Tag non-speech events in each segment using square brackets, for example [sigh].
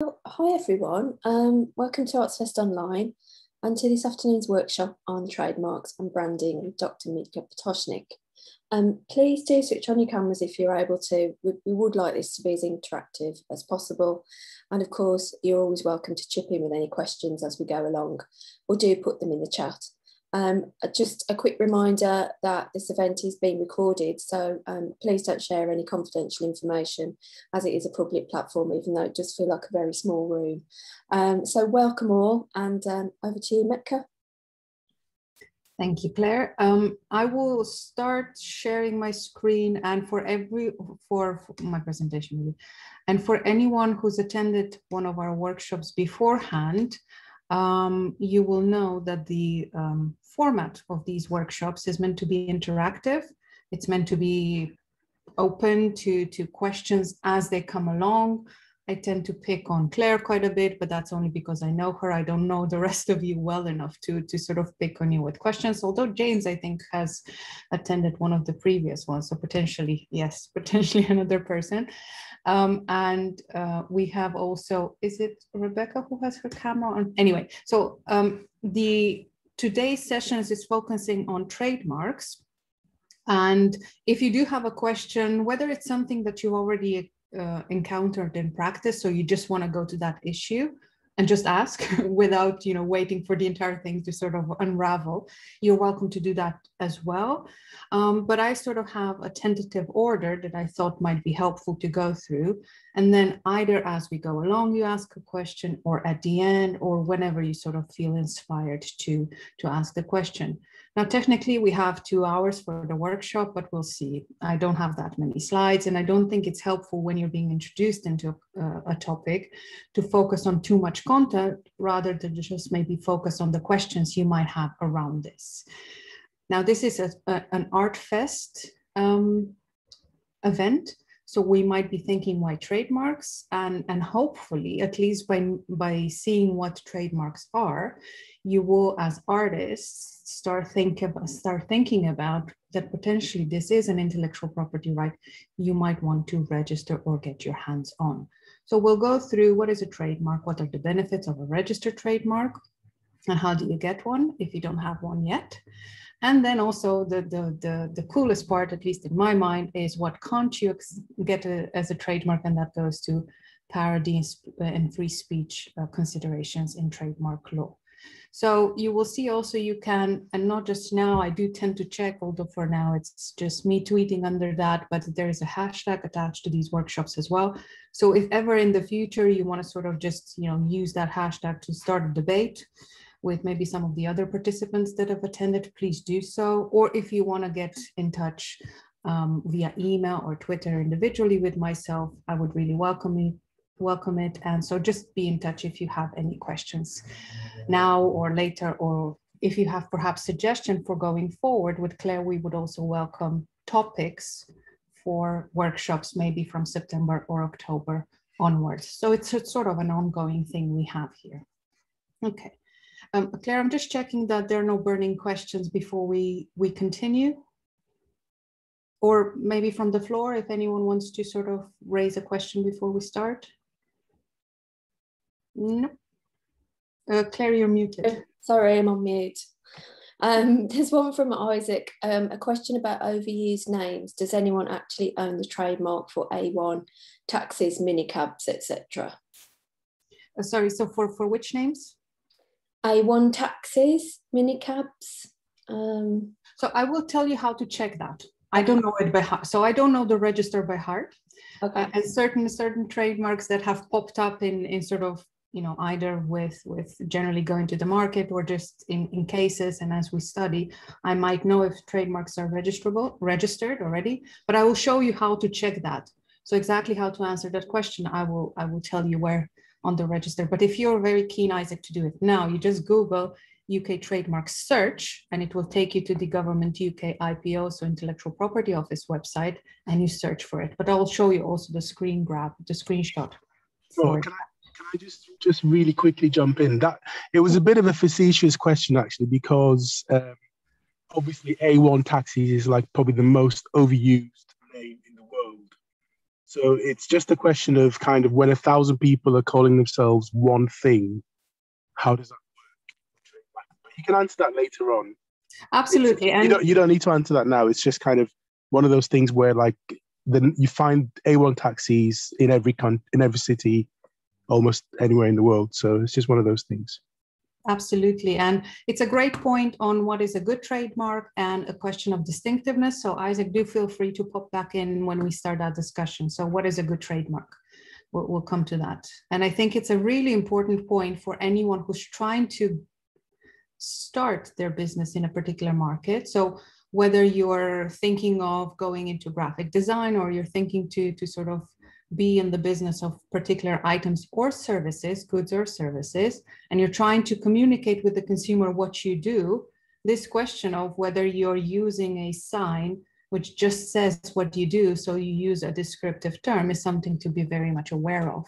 Hi everyone, um, welcome to ArtsFest Online and to this afternoon's workshop on trademarks and branding with Dr. Metka Potočnik. Um, please do switch on your cameras if you're able to. We, we, would like this to be as interactive as possible. And of course, you're always welcome to chip in with any questions as we go along or do put them in the chat. Um, uh, just a quick reminder that this event is being recorded, so um, please don't share any confidential information as it is a public platform, even though it does feel like a very small room. Um, so welcome all and um, over to you, Metka. Thank you, Claire. Um, I will start sharing my screen and for every, for, for my presentation, really. and for anyone who's attended one of our workshops beforehand, um, you will know that the um, format of these workshops is meant to be interactive. It's meant to be open to, to questions as they come along. I tend to pick on Claire quite a bit, but that's only because I know her. I don't know the [laughs] rest of you well enough to, to sort of pick on you with questions, although James, I think, has attended one of the previous ones. So potentially, yes, [laughs] potentially another person. Um, and uh, we have also, is it Rebecca who has her camera on? Anyway, so um, the today's sessions is focusing on trademarks. And if you do have a question, whether it's something that you already uh, encountered in practice, so you just want to go to that issue, and just ask [laughs] without you know waiting for the entire thing to sort of unravel. You're welcome to do that as well. Um, but i sort of have a tentative order that i thought might be helpful to go through. And then either as we go along you ask a question or at the end or whenever you sort of feel inspired to to ask the question now, technically, we have two hours for the workshop, but we'll see. I don't have that many slides, and I don't think it's helpful when you're being introduced into uh, a topic to focus on too much content rather than just maybe focus on the questions you might have around this. Now, this is a, a, an art fest um, event. So we might be thinking why trademarks and, and hopefully, at least by, by seeing what trademarks are, you will, as artists, start think about, start thinking about that potentially this is an intellectual property right you might want to register or get your hands on. So we'll go through what is a trademark, what are the benefits of a registered trademark, and how do you get one if you don't have one yet. And then also the, the, the, the coolest part, at least in my mind, is what can't you get a, as a trademark, and that goes to parody and free speech uh, considerations in trademark law. So you will see also you can, and not just now, I do tend to check, although for now it's just me tweeting under that, but there is a hashtag attached to these workshops as well. So if ever in the future you want to sort of just, you know, use that hashtag to start a debate with maybe some of the other participants that have attended, please do so. Or if you want to get in touch um, via email or Twitter individually with myself, I would really welcome you welcome it. And so just be in touch if you have any questions now or later, or if you have perhaps suggestion for going forward with Claire, we would also welcome topics for workshops, maybe from September or October onwards. So it's sort of an ongoing thing we have here. Okay. Um, Claire, I'm just checking that there are no burning questions before we, we continue. Or maybe from the floor, if anyone wants to sort of raise a question before we start. No. Uh, Claire, you're muted. Uh, sorry, I'm on mute. Um, there's one from Isaac, um, a question about overused names. Does anyone actually own the trademark for A1, taxis, minicabs, etc.? Uh, sorry, so for, for which names? A1 taxis, minicabs. Um, so I will tell you how to check that. I don't know it by heart. So I don't know the register by heart. Okay. Uh, and certain certain trademarks that have popped up in in sort of you know either with with generally going to the market or just in in cases and as we study i might know if trademarks are registrable registered already but i will show you how to check that so exactly how to answer that question i will i will tell you where on the register. But if you're very keen isaac to do it now you just google uk trademark search and it will take you to the government uk ipo so intellectual property office website and you search for it. But i will show you also the screen grab the screenshot can I can I just just really quickly jump in? That it was a bit of a facetious question actually, because um, obviously A1 taxis is like probably the most overused name in the world. So it's just a question of kind of when a thousand people are calling themselves one thing, how does that work? You can answer that later on. Absolutely. and you don't you don't need to answer that now. It's just kind of one of those things where like then you find A1 taxis in every con- in every city, almost anywhere in the world. So it's just one of those things. Absolutely. And it's a great point on what is a good trademark and a question of distinctiveness. So, Isaac, do feel free to pop back in when we start our discussion. So, what is a good trademark? We'll, we'll come to that. And I think it's a really important point for anyone who's trying to start their business in a particular market. So, whether you're thinking of going into graphic design or you're thinking to, to sort of be in the business of particular items or services, goods or services, and you're trying to communicate with the consumer what you do, this question of whether you're using a sign which just says what you do, so you use a descriptive term, is something to be very much aware of.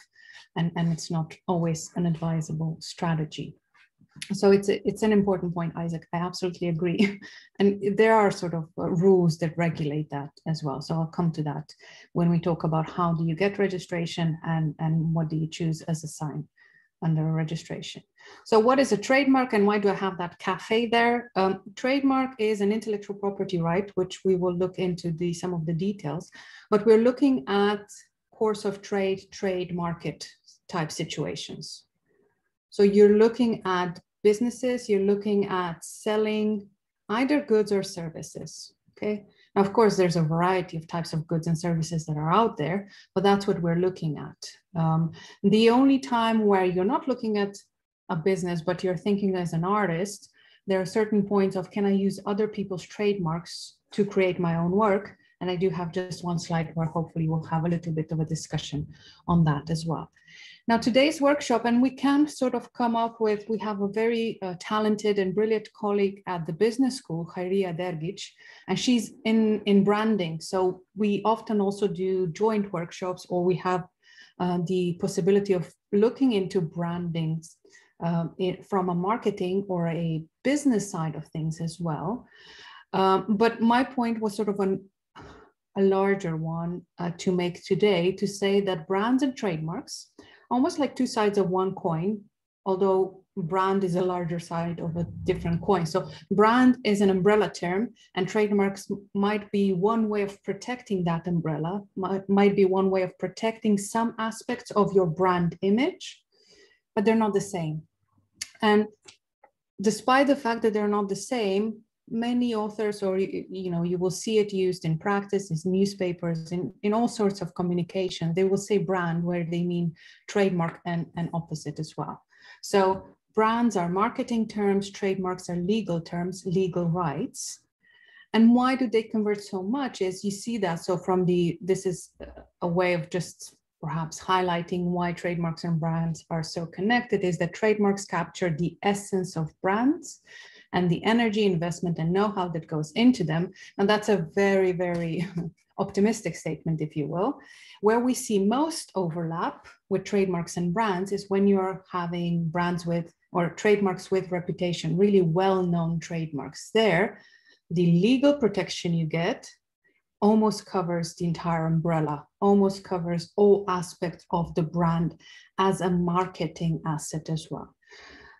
And, and it's not always an advisable strategy so it's a, it's an important point isaac. I absolutely agree. [laughs] And there are sort of uh, rules that regulate that as well. So i'll come to that when we talk about how do you get registration and and what do you choose as a sign under registration. So what is a trademark and why do i have that cafe there? Um, trademark is an intellectual property right which we will look into the some of the details but we're looking at course of trade trade market type situations. So you're looking at businesses, you're looking at selling either goods or services. Okay. Now, of course, there's a variety of types of goods and services that are out there, but that's what we're looking at. Um, the only time where you're not looking at a business, but you're thinking as an artist, there are certain points of can I use other people's trademarks to create my own work? And I do have just one slide where hopefully we'll have a little bit of a discussion on that as well. Now, today's workshop, and we can sort of come up with, we have a very uh, talented and brilliant colleague at the business school, Khairia Dergic, and she's in, in branding. So we often also do joint workshops or we have uh, the possibility of looking into branding um, it, from a marketing or a business side of things as well. Um, but my point was sort of an, a larger one uh, to make today to say that brands and trademarks almost like two sides of one coin, although brand is a larger side of a different coin. So brand is an umbrella term and trademarks might be one way of protecting that umbrella, might, might be one way of protecting some aspects of your brand image, but they're not the same. And despite the fact that they're not the same, many authors or you know you will see it used in practice in newspapers in, in all sorts of communication. They will say brand where they mean trademark and, and opposite as well. So brands are marketing terms trademarks are legal terms legal rights. And why do they convert so much is you see that so from the this is a way of just perhaps highlighting why trademarks and brands are so connected is that trademarks capture the essence of brands and the energy investment and know-how that goes into them. And that's a very, very [laughs] optimistic statement, if you will. Where we see most overlap with trademarks and brands is when you're having brands with or trademarks with reputation, really well-known trademarks. There, the legal protection you get almost covers the entire umbrella, almost covers all aspects of the brand as a marketing asset as well.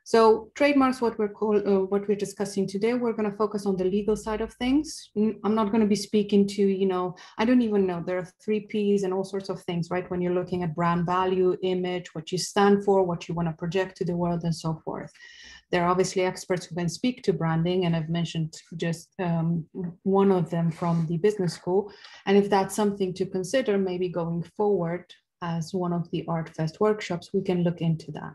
So trademarks, what we're call, uh, what we're discussing today, we're going to focus on the legal side of things. I'm not going to be speaking to, you know, I don't even know. There are three P's and all sorts of things, right? When you're looking at brand value, image, what you stand for, what you want to project to the world, and so forth. There are obviously experts who can speak to branding, and I've mentioned just um, one of them from the business school. And if that's something to consider, maybe going forward as one of the ArtsFest workshops, we can look into that.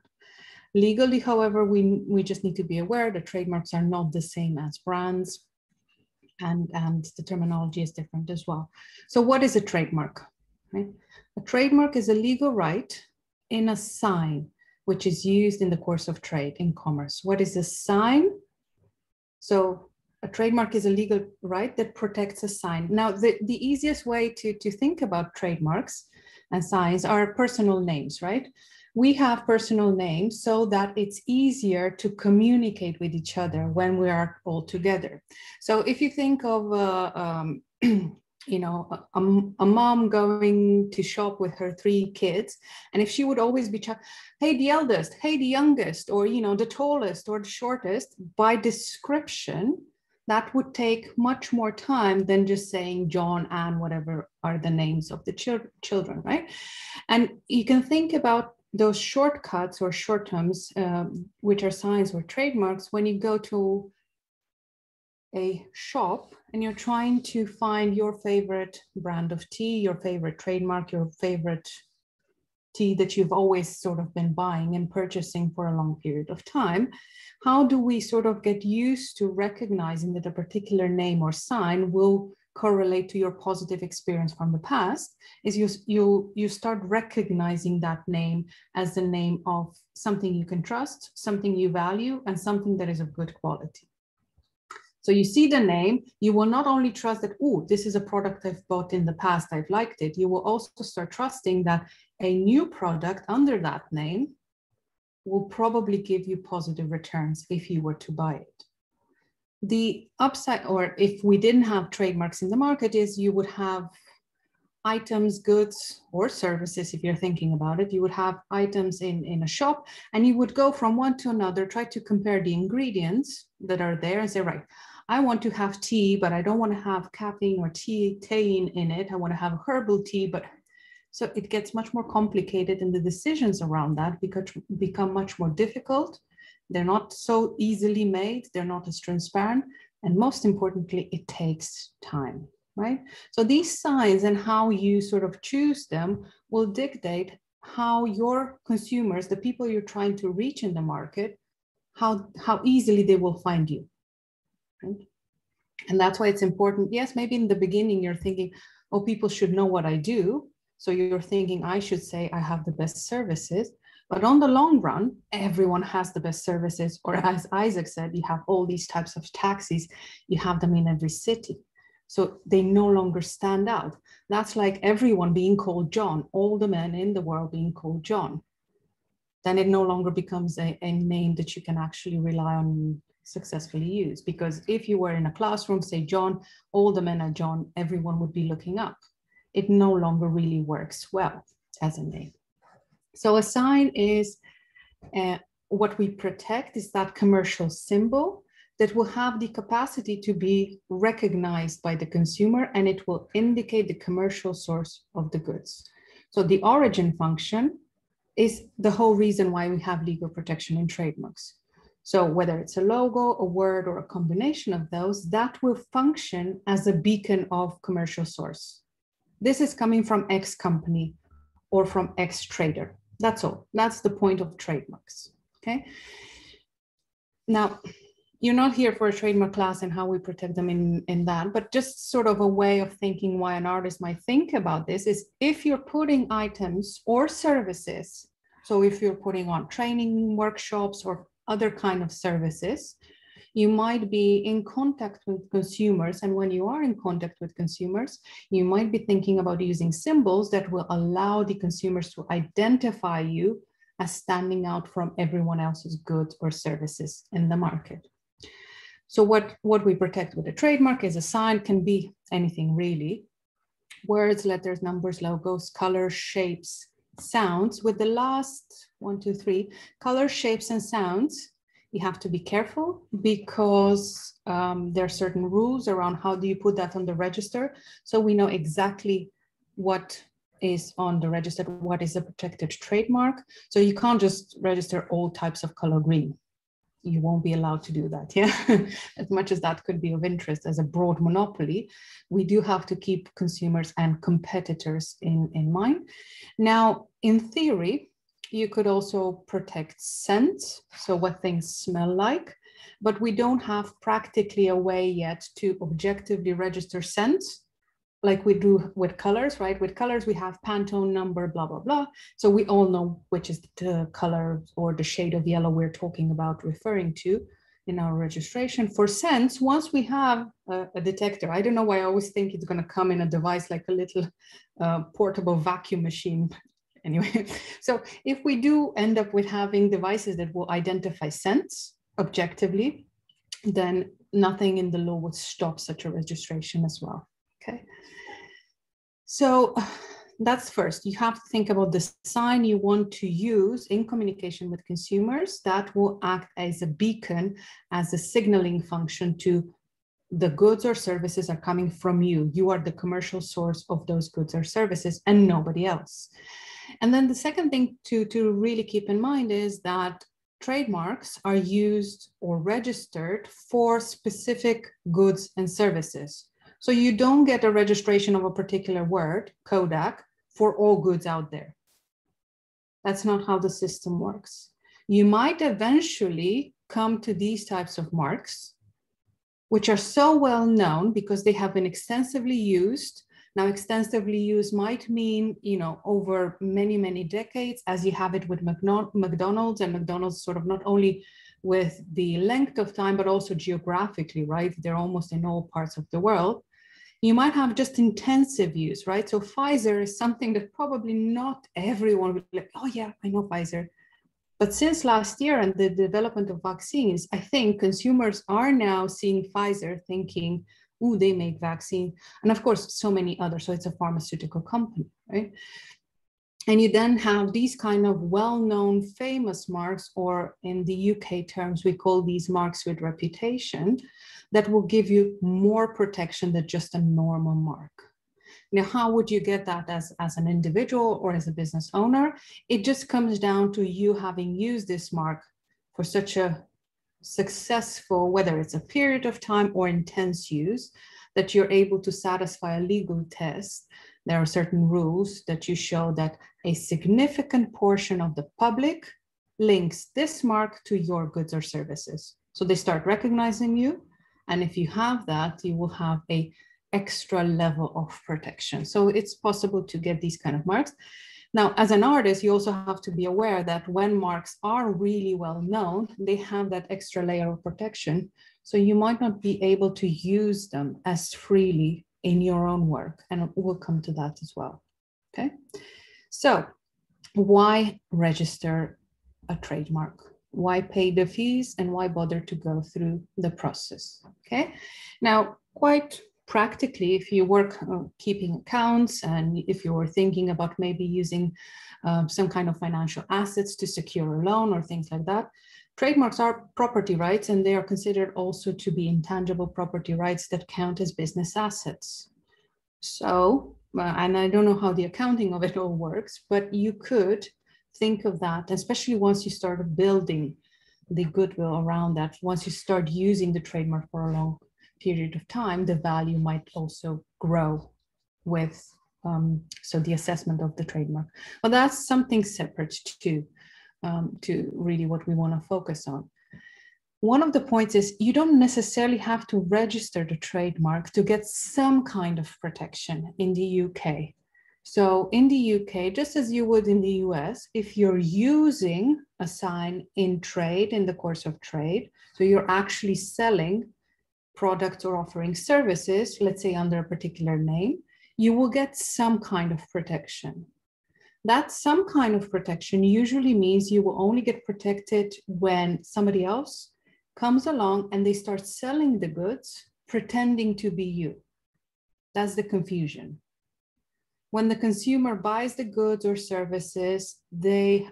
Legally, however, we, we just need to be aware that trademarks are not the same as brands and, and the terminology is different as well. So what is a trademark? Right? A trademark is a legal right in a sign which is used in the course of trade in commerce. What is a sign? So a trademark is a legal right that protects a sign. Now, the, the easiest way to, to think about trademarks and signs are personal names, right? We have personal names so that it's easier to communicate with each other when we are all together. So if you think of uh, um, [clears throat] you know a, a, mom going to shop with her three kids and if she would always be hey the eldest hey the youngest or you know the tallest or the shortest by description that would take much more time than just saying john and whatever are the names of the ch- children right and you can think about those shortcuts or short terms um, which are signs or trademarks when you go to a shop and you're trying to find your favorite brand of tea, your favorite trademark, your favorite tea that you've always sort of been buying and purchasing for a long period of time, how do we sort of get used to recognizing that a particular name or sign will correlate to your positive experience from the past is you you you start recognizing that name as the name of something you can trust something you value and something that is of good quality so you see the name, you will not only trust that, oh, this is a product I've bought in the past, I've liked it. You will also start trusting that a new product under that name will probably give you positive returns if you were to buy it. The upside, or if we didn't have trademarks in the market, is you would have items, goods, or services, if you're thinking about it, you would have items in, in a shop and you would go from one to another, try to compare the ingredients that are there and say, right, I want to have tea, but I don't want to have caffeine or tea, theine in it. I want to have herbal tea, but so it gets much more complicated and the decisions around that because become much more difficult. They're not so easily made. They're not as transparent. And most importantly, it takes time, right? So these signs and how you sort of choose them will dictate how your consumers, the people you're trying to reach in the market, how, how easily they will find you. Right? And that's why it's important. Yes, maybe in the beginning you're thinking, oh, people should know what I do. So you're thinking, I should say I have the best services. But on the long run, everyone has the best services. Or as Isaac said, you have all these types of taxis, you have them in every city. So they no longer stand out. That's like everyone being called John, all the men in the world being called John. Then it no longer becomes a, a name that you can actually rely on successfully use. Because if you were in a classroom, say John, all the men are John, everyone would be looking up. It no longer really works well as a name. So a sign is uh, what we protect is that commercial symbol that will have the capacity to be recognized by the consumer and it will indicate the commercial source of the goods. So the origin function is the whole reason why we have legal protection in trademarks. So whether it's a logo, a word, or a combination of those, that will function as a beacon of commercial source. This is coming from X company or from X trader. That's all. That's the point of trademarks. Okay. Now, you're not here for a trademark class and how we protect them in, in that, but just sort of a way of thinking why an artist might think about this is if you're putting items or services, so if you're putting on training workshops or other kind of services you might be in contact with consumers and when you are in contact with consumers you might be thinking about using symbols that will allow the consumers to identify you as standing out from everyone else's goods or services in the market so what what we protect with a trademark is a sign can be anything really words letters numbers logos colors shapes sounds with the last one, two, three, color, shapes, and sounds. You have to be careful because um, there are certain rules around how do you put that on the register. So we know exactly what is on the register, what is a protected trademark. So you can't just register all types of color green you won't be allowed to do that. Yeah, [laughs] as much as that could be of interest as a broad monopoly, we do have to keep consumers and competitors in, in mind. Now, in theory, you could also protect scent, so what things smell like, but we don't have practically a way yet to objectively register scent like we do with colors, right? With colors, we have Pantone number, blah, blah, blah. So we all know which is the color or the shade of yellow we're talking about referring to in our registration. For scents, once we have a, a detector, I don't know why I always think it's going to come in a device like a little uh, portable vacuum machine. Anyway, [laughs] so if we do end up with having devices that will identify scents objectively, then nothing in the law would stop such a registration as well. Okay. So that's first. You have to think about the sign you want to use in communication with consumers that will act as a beacon, as a signaling function to the goods or services are coming from you. You are the commercial source of those goods or services and nobody else. And then the second thing to, to really keep in mind is that trademarks are used or registered for specific goods and services. So you don't get a registration of a particular word, Kodak, for all goods out there. That's not how the system works. You might eventually come to these types of marks, which are so well known because they have been extensively used. Now, extensively used might mean, you know, over many, many decades, as you have it with McDonald's, and McDonald's sort of not only with the length of time, but also geographically, right? They're almost in all parts of the world. You might have just intensive use, right? So Pfizer is something that probably not everyone would be like, oh yeah, I know Pfizer. But since last year and the development of vaccines, I think consumers are now seeing Pfizer thinking, oh, they make vaccine. And of course, so many others. So it's a pharmaceutical company, right? And you then have these kind of well-known famous marks, or in the UK terms, we call these marks with reputation, that will give you more protection than just a normal mark. Now, how would you get that as, as an individual or as a business owner? It just comes down to you having used this mark for such a successful, whether it's a period of time or intense use, that you're able to satisfy a legal test. There are certain rules that you show that a significant portion of the public links this mark to your goods or services. So they start recognizing you. And if you have that, you will have a extra level of protection. So it's possible to get these kind of marks. Now, as an artist, you also have to be aware that when marks are really well known, they have that extra layer of protection. So you might not be able to use them as freely in your own work. And we'll come to that as well. Okay. So why register a trademark? Why pay the fees and why bother to go through the process? Okay. Now, quite practically, if you work uh, keeping accounts and if you're thinking about maybe using um, some kind of financial assets to secure a loan or things like that, trademarks are property rights and they are considered also to be intangible property rights that count as business assets. So, uh, and I don't know how the accounting of it [laughs] all works, but you could think of that, especially once you start building the goodwill around that, once you start using the trademark for a long period of time, the value might also grow with um, so the assessment of the trademark. But that's something separate too, um, to really what we want to focus on. One of the points is you don't necessarily have to register the trademark to get some kind of protection in the UK. So in the UK, just as you would in the US, if you're using a sign in trade, in the course of trade, so you're actually selling products or offering services, let's say under a particular name, you will get some kind of protection. That some kind of protection usually means you will only get protected when somebody else comes along and they start selling the goods pretending to be you. That's the confusion. When the consumer buys the goods or services, they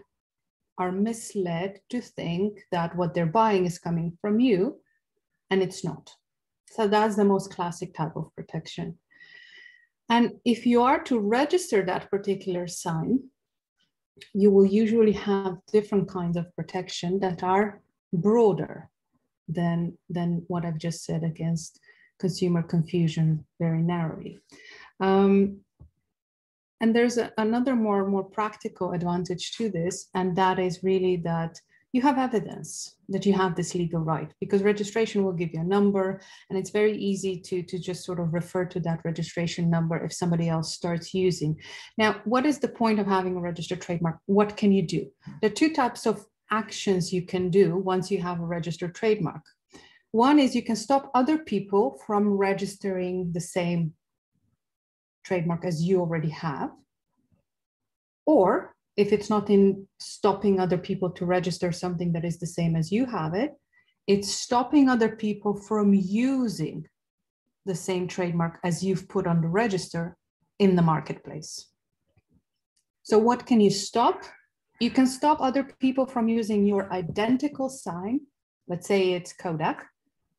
are misled to think that what they're buying is coming from you, and it's not. So that's the most classic type of protection. And if you are to register that particular sign, you will usually have different kinds of protection that are broader than, than what I've just said against consumer confusion very narrowly. Um, and there's a, another more, more practical advantage to this, and that is really that you have evidence that you have this legal right because registration will give you a number and it's very easy to, to just sort of refer to that registration number if somebody else starts using. Now, what is the point of having a registered trademark? What can you do? There are two types of actions you can do once you have a registered trademark. One is you can stop other people from registering the same trademark as you already have. Or if it's not in stopping other people to register something that is the same as you have it, it's stopping other people from using the same trademark as you've put on the register in the marketplace. So what can you stop? You can stop other people from using your identical sign, let's say it's Kodak,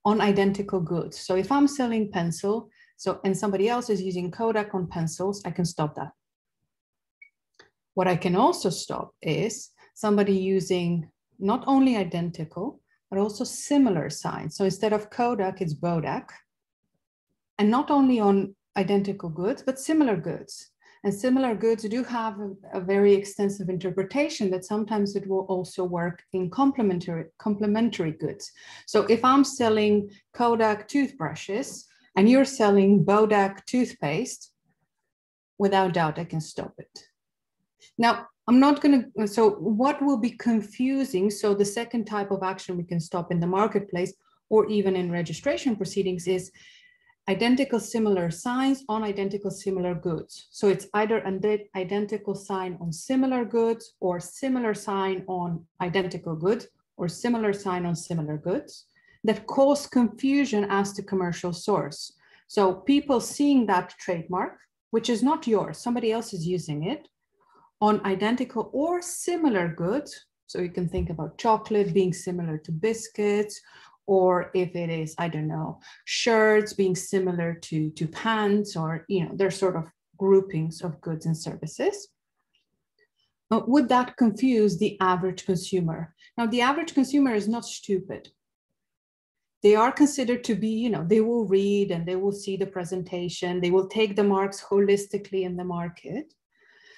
on identical goods. So if I'm selling pencil, so and somebody else is using Kodak on pencils, I can stop that. What I can also stop is somebody using not only identical, but also similar signs. So instead of Kodak, it's Bodak. And not only on identical goods, but similar goods. And similar goods do have a, a, very extensive interpretation that sometimes it will also work in complementary, complementary goods. So if I'm selling Kodak toothbrushes and you're selling Bodak toothpaste, without doubt, I can stop it. Now, I'm not going to, so what will be confusing? So the second type of action we can stop in the marketplace or even in registration proceedings is identical similar signs on identical similar goods. So it's either an identical sign on similar goods or similar sign on identical goods or similar sign on similar goods that cause confusion as to commercial source. So people seeing that trademark, which is not yours, somebody else is using it, on identical or similar goods. So you can think about chocolate being similar to biscuits, or if it is, I don't know, shirts being similar to, to pants, or, you know, they're sort of groupings of goods and services. But would that confuse the average consumer? Now, the average consumer is not stupid. They are considered to be, you know, they will read and they will see the presentation, they will take the marks holistically in the market.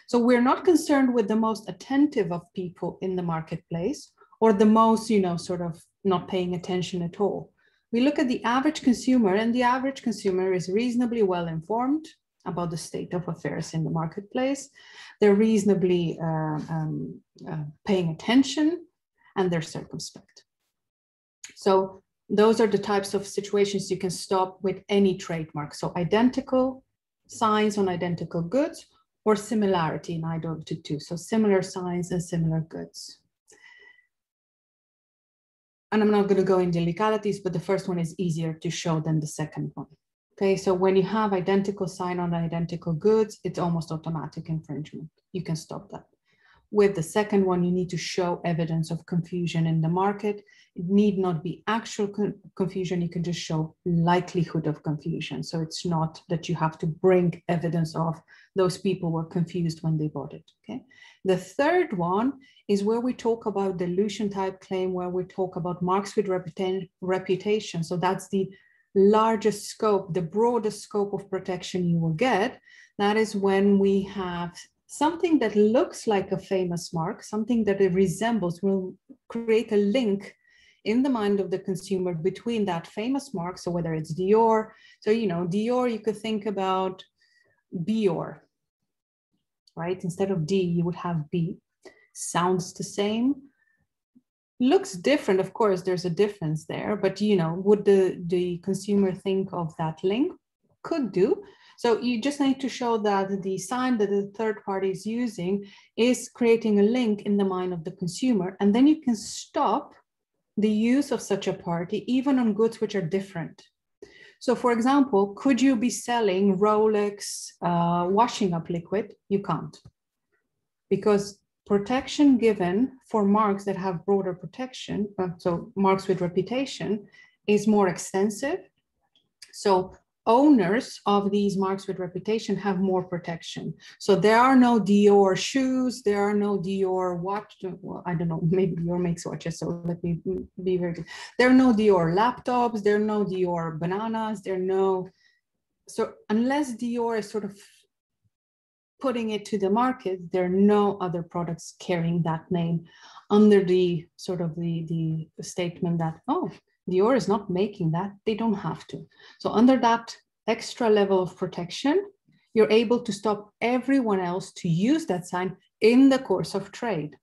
So we're not concerned with the most attentive of people in the marketplace or the most, you know, sort of not paying attention at all. We look at the average consumer, and the average consumer is reasonably well informed about the state of affairs in the marketplace. They're reasonably uh, um, uh, paying attention and they're circumspect. So those are the types of situations you can stop with any trademark. So identical signs on identical goods or similarity in either to two. So similar signs and similar goods. And I'm not going to go into legalities, but the first one is easier to show than the second one. Okay, so when you have identical sign on identical goods, it's almost automatic infringement. You can stop that. With the second one, you need to show evidence of confusion in the market. It need not be actual con confusion. You can just show likelihood of confusion. So it's not that you have to bring evidence of those people were confused when they bought it. Okay. The third one is where we talk about dilution type claim, where we talk about marks with reputa reputation. So that's the largest scope, the broadest scope of protection you will get. That is when we have something that looks like a famous mark, something that it resembles, will create a link in the mind of the consumer between that famous mark. So whether it's Dior, so you know, Dior, you could think about Bior, right? Instead of D, you would have B. Sounds the same, looks different. Of course, there's a difference there, but you know, would the, the consumer think of that link? Could do. So you just need to show that the sign that the third party is using is creating a link in the mind of the consumer. And then you can stop the use of such a party, even on goods which are different. So for example, could you be selling Rolex uh, washing up liquid? You can't. Because protection given for marks that have broader protection, uh, so marks with reputation, is more extensive. So owners of these marks with reputation have more protection. So there are no Dior shoes, there are no Dior watch, well, I don't know, [laughs] maybe Dior makes watches, so let me be very clear. There are no Dior laptops, there are no Dior bananas, there are no, so unless Dior is sort of putting it to the market, there are no other products carrying that name under the sort of the, the statement that, oh, Dior is not making that, they don't have to. So under that extra level of protection, you're able to stop everyone else to use that sign in the course of trade.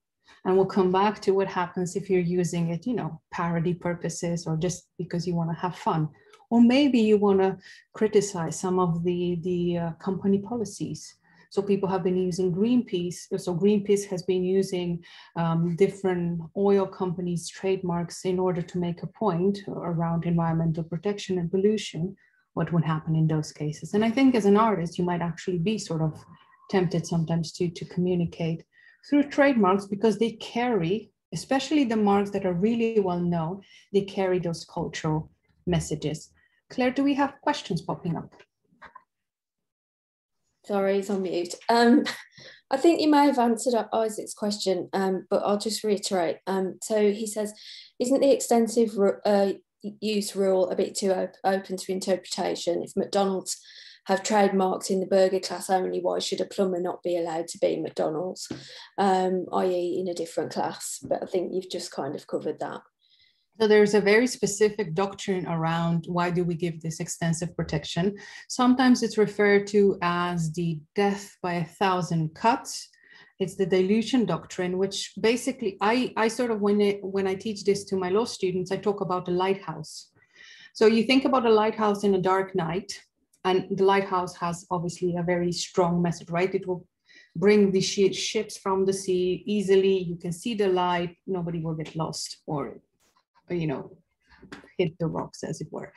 And we'll come back to what happens if you're using it, you know, parody purposes or just because you want to have fun. Or maybe you want to criticize some of the, the uh, company policies so people have been using Greenpeace. So Greenpeace has been using um, different oil companies' trademarks in order to make a point around environmental protection and pollution. what would happen in those cases. And I think as an artist, you might actually be sort of tempted sometimes to, to communicate through trademarks because they carry, especially the marks that are really well known, they carry those cultural messages. Claire, do we have questions popping up? Sorry, it's on mute. Um, [laughs] I think you may have answered Isaac's question, um, but I'll just reiterate. Um, so he says, isn't the extensive uh, use rule a bit too op open to interpretation? If McDonald's have trademarks in the burger class only, why should a plumber not be allowed to be McDonald's, um, i.e. in a different class? But I think you've just kind of covered that. So there's a very specific doctrine around why do we give this extensive protection. Sometimes it's referred to as the death by a thousand cuts. It's the dilution doctrine, which basically I, I sort of when it, when I teach this to my law students, I talk about the lighthouse. So you think about a lighthouse in a dark night, and the lighthouse has obviously a very strong message, right? It will bring the ships from the sea easily. You can see the light. Nobody will get lost or you know, hit the rocks as it were.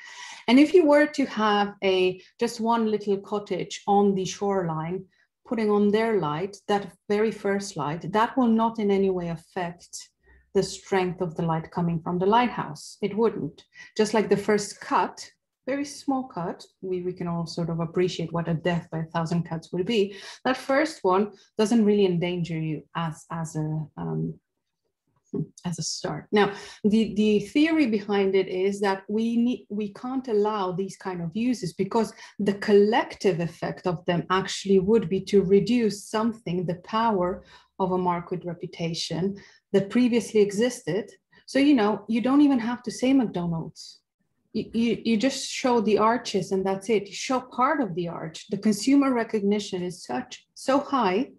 And if you were to have a just one little cottage on the shoreline, putting on their light, that very first light, that will not in any way affect the strength of the light coming from the lighthouse. It wouldn't. Just like the first cut, very small cut, we, we can all sort of appreciate what a death by a thousand cuts would be. That first one doesn't really endanger you as, as a um, as a start. Now, the, the theory behind it is that we need we can't allow these kind of uses because the collective effect of them actually would be to reduce something, the power of a market reputation that previously existed. So, you know, you don't even have to say McDonald's. You, you, just show the arches and that's it. You show part of the arch. The consumer recognition is such so high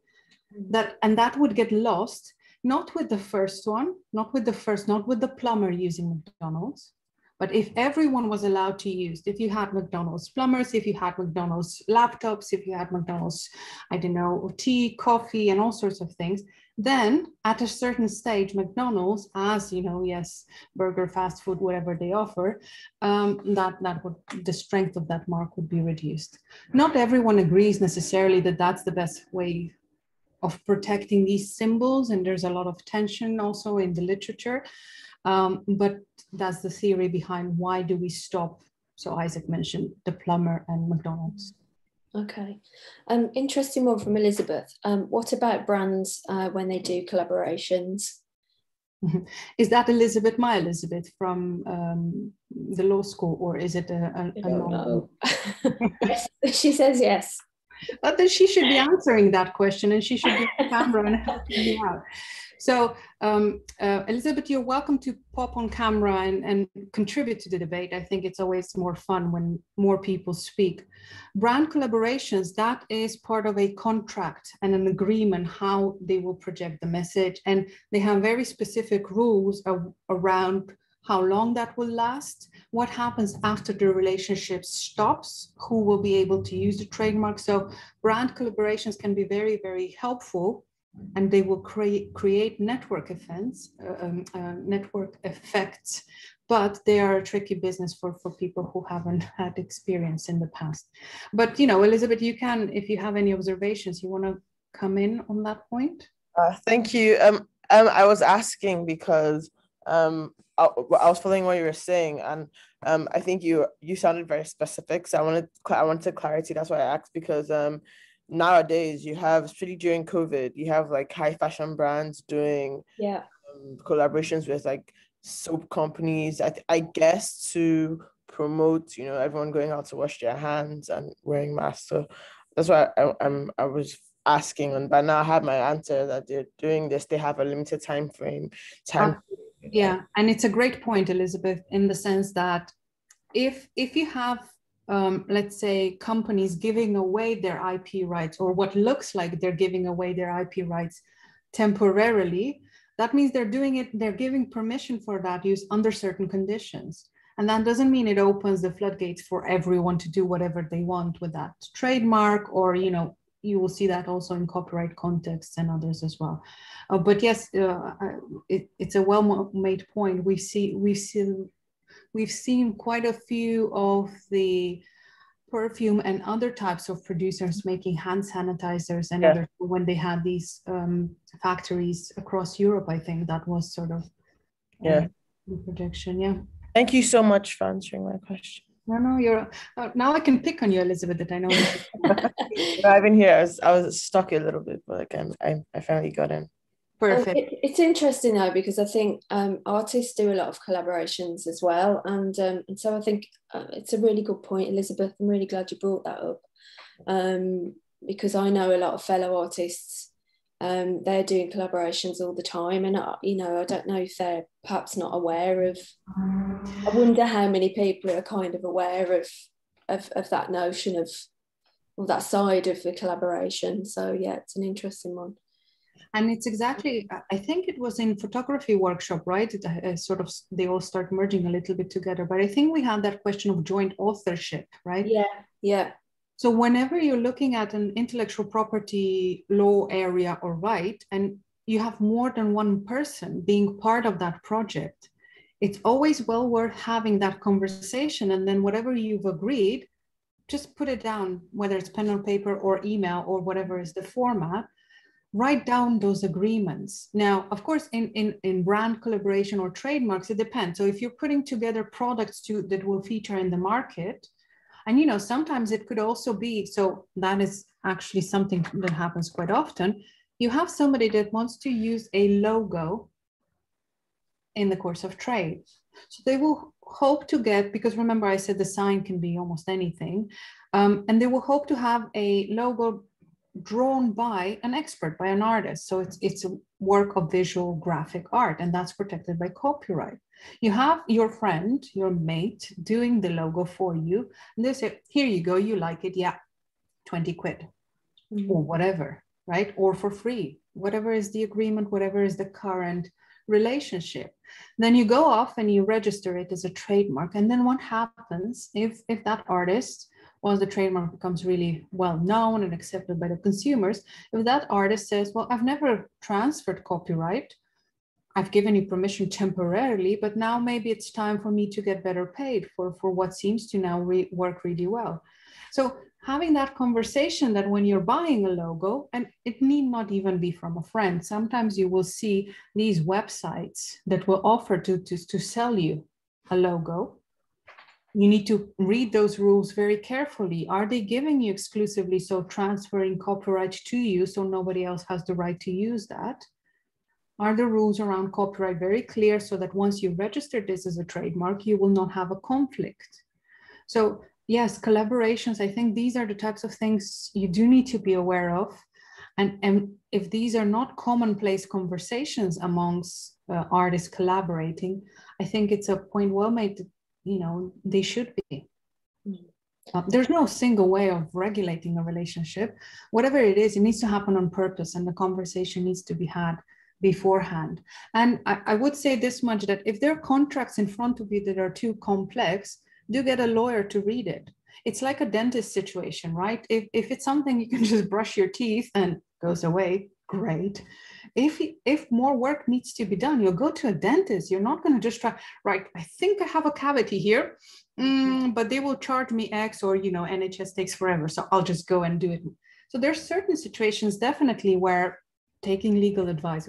that and that would get lost not with the first one, not with the first, not with the plumber using McDonald's, but if everyone was allowed to use, if you had McDonald's plumbers, if you had McDonald's laptops, if you had McDonald's, I don't know, tea, coffee, and all sorts of things, then at a certain stage, McDonald's, as you know, yes, burger, fast food, whatever they offer, um, that that would the strength of that mark would be reduced. Not everyone agrees necessarily that that's the best way of protecting these symbols, and there's a lot of tension also in the literature. Um, but that's the theory behind why do we stop? So Isaac mentioned the plumber and McDonald's. Okay, um, interesting one from Elizabeth. Um, what about brands uh, when they do collaborations? [laughs] Is that Elizabeth, my Elizabeth from um, the law school, or is it a, a, I don't know. [laughs] she says yes. But then she should be answering that question and she should be on camera and helping me out. So um, uh, Elizabeth, you're welcome to pop on camera and, and contribute to the debate. I think it's always more fun when more people speak. Brand collaborations, that is part of a contract and an agreement how they will project the message. And they have very specific rules around how long that will last, what happens after the relationship stops, who will be able to use the trademark. So brand collaborations can be very, very helpful and they will create create network effects, uh, um, uh, network effects, but they are a tricky business for, for people who haven't had experience in the past. But you know, Elizabeth, you can, if you have any observations, you want to come in on that point? Uh, thank you. Um, um, I was asking because um, I, I was following what you were saying, and um, I think you you sounded very specific. So I wanted I wanted clarity. That's why I asked because um, nowadays you have, especially during COVID, you have like high fashion brands doing yeah um, collaborations with like soap companies. I I guess to promote you know everyone going out to wash their hands and wearing masks. So that's why I, I'm I was asking and but now I have my answer that they're doing this. They have a limited time frame time. Uh, yeah and it's a great point elizabeth in the sense that if if you have um, let's say companies giving away their ip rights or what looks like they're giving away their ip rights temporarily that means they're doing it they're giving permission for that use under certain conditions. And that doesn't mean it opens the floodgates for everyone to do whatever they want with that trademark or you know you will see that also in copyright contexts and others as well. Uh, but yes, uh, it, it's a well-made point. We see we've seen we've seen quite a few of the perfume and other types of producers making hand sanitizers and Yeah. other when they had these um, factories across Europe. I think that was sort of Yeah. um, the projection. Yeah. Thank you so much for answering my question. No, no, you're uh, now I can pick on you, Elizabeth. That I know. [laughs] No, I've been here. I was, I was stuck a little bit, but like I'm, I, I finally got in. Um, Perfect. it- it's interesting though because I think um, artists do a lot of collaborations as well, and um, and so I think uh, it's a really good point, Elizabeth. I'm really glad you brought that up um, because I know a lot of fellow artists. Um, they're doing collaborations all the time, and I, you know I don't know if they're perhaps not aware of. I wonder how many people are kind of aware of of, of that notion of or that side of the collaboration. So yeah, it's an interesting one. and it's exactly i think it was in photography workshop right it, uh, sort of they all start merging a little bit together but i think we have that question of joint authorship right Yeah, yeah. So whenever you're looking at an intellectual property law area or right and you have more than one person being part of that project it's always well worth having that conversation and then whatever you've agreed just put it down whether it's pen or paper or email or whatever is the format write down those agreements. Now, of course, in, in, in brand collaboration or trademarks, it depends. So if you're putting together products to that will feature in the market, and you know, sometimes it could also be, so that is actually something that happens quite often. You have somebody that wants to use a logo in the course of trade. So they will hope to get, because remember I said the sign can be almost anything, um, and they will hope to have a logo drawn by an expert, by an artist. So it's, it's a work of visual graphic art, and that's protected by copyright. You have your friend, your mate, doing the logo for you, and they say, Here you go, you like it, yeah, 20 quid mm-hmm. or whatever, right? Or for free, whatever is the agreement, whatever is the current relationship. Then you go off and you register it as a trademark. And then what happens if, if that artist, once the trademark becomes really well known and accepted by the consumers, if that artist says, Well, I've never transferred copyright, I've given you permission temporarily, but now maybe it's time for me to get better paid for, for what seems to now re- work really well. So having that conversation that when you're buying a logo, and it need not even be from a friend, sometimes you will see these websites that will offer to, to, to sell you a logo. You need to read those rules very carefully. Are they giving you exclusively, so transferring copyright to you so nobody else has the right to use that? Are the rules around copyright very clear so that once you register this as a trademark, you will not have a conflict? So yes, collaborations, I think these are the types of things you do need to be aware of. And, and if these are not commonplace conversations amongst uh, artists collaborating, I think it's a point well made that, you know, they should be. Uh, there's no single way of regulating a relationship. Whatever it is, it needs to happen on purpose and the conversation needs to be had beforehand. And I, I would say this much that if there are contracts in front of you that are too complex, do get a lawyer to read it. It's like a dentist situation, right? If, if it's something you can [laughs] just brush your teeth and goes away, great. If, if more work needs to be done, you'll go to a dentist. You're not going to just try, right? I think I have a cavity here, mm, but they will charge me X or, you know, NHS takes forever. So I'll just go and do it. So there's certain situations definitely where taking legal advice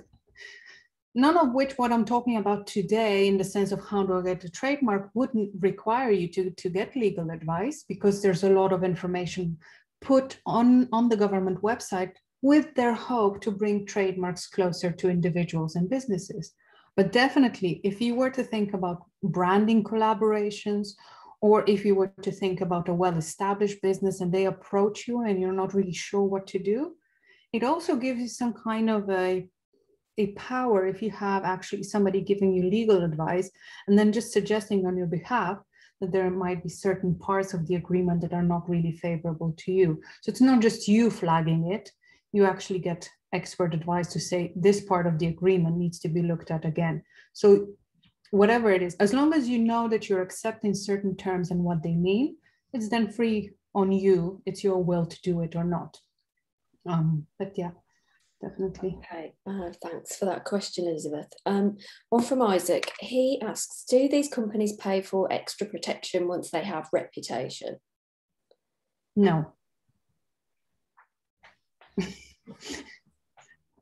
none of which what I'm talking about today in the sense of how do I get a trademark wouldn't require you to, to get legal advice because there's a lot of information put on, on the government website with their hope to bring trademarks closer to individuals and businesses. But definitely, if you were to think about branding collaborations, or if you were to think about a well-established business and they approach you and you're not really sure what to do, it also gives you some kind of a a power if you have actually somebody giving you legal advice and then just suggesting on your behalf that there might be certain parts of the agreement that are not really favorable to you. So it's not just you flagging it, you actually get expert advice to say this part of the agreement needs to be looked at again. So whatever it is, as long as you know that you're accepting certain terms and what they mean, it's then free on you. It's your will to do it or not. Um, but yeah definitely. Okay, uh, thanks for that question, Elizabeth. Um, one from Isaac. He asks Do these companies pay for extra protection once they have reputation? No.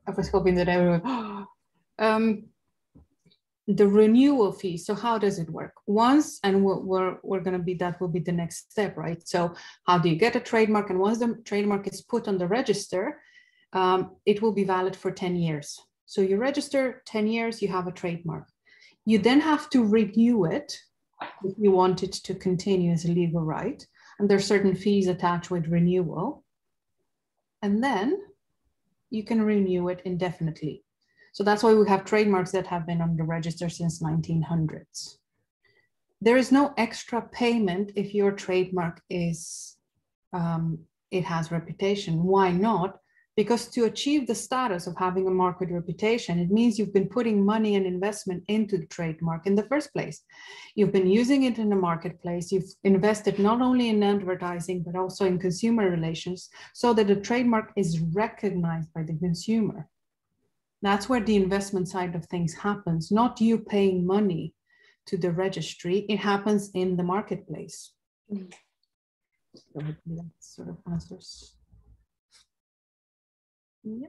I was hoping that everyone. [gasps] um, the renewal fee. So how does it work? Once, and we're we're, we're going to be that will be the next step, right? So how do you get a trademark? And once the trademark is put on the register, um, it will be valid for 10 years. So you register 10 years, you have a trademark. You then have to renew it if you want it to continue as a legal right. And there are certain fees attached with renewal. And then you can renew it indefinitely. So that's why we have trademarks that have been on the register since 1900s. There is no extra payment if your trademark is, um, it has reputation. Why not? Because to achieve the status of having a market reputation, it means you've been putting money and investment into the trademark in the first place. You've been using it in the marketplace. You've invested not only in advertising, but also in consumer relations so that the trademark is recognized by the consumer. That's where the investment side of things happens, not you paying money to the registry. It happens in the marketplace. Mm. So that sort of answers yeah.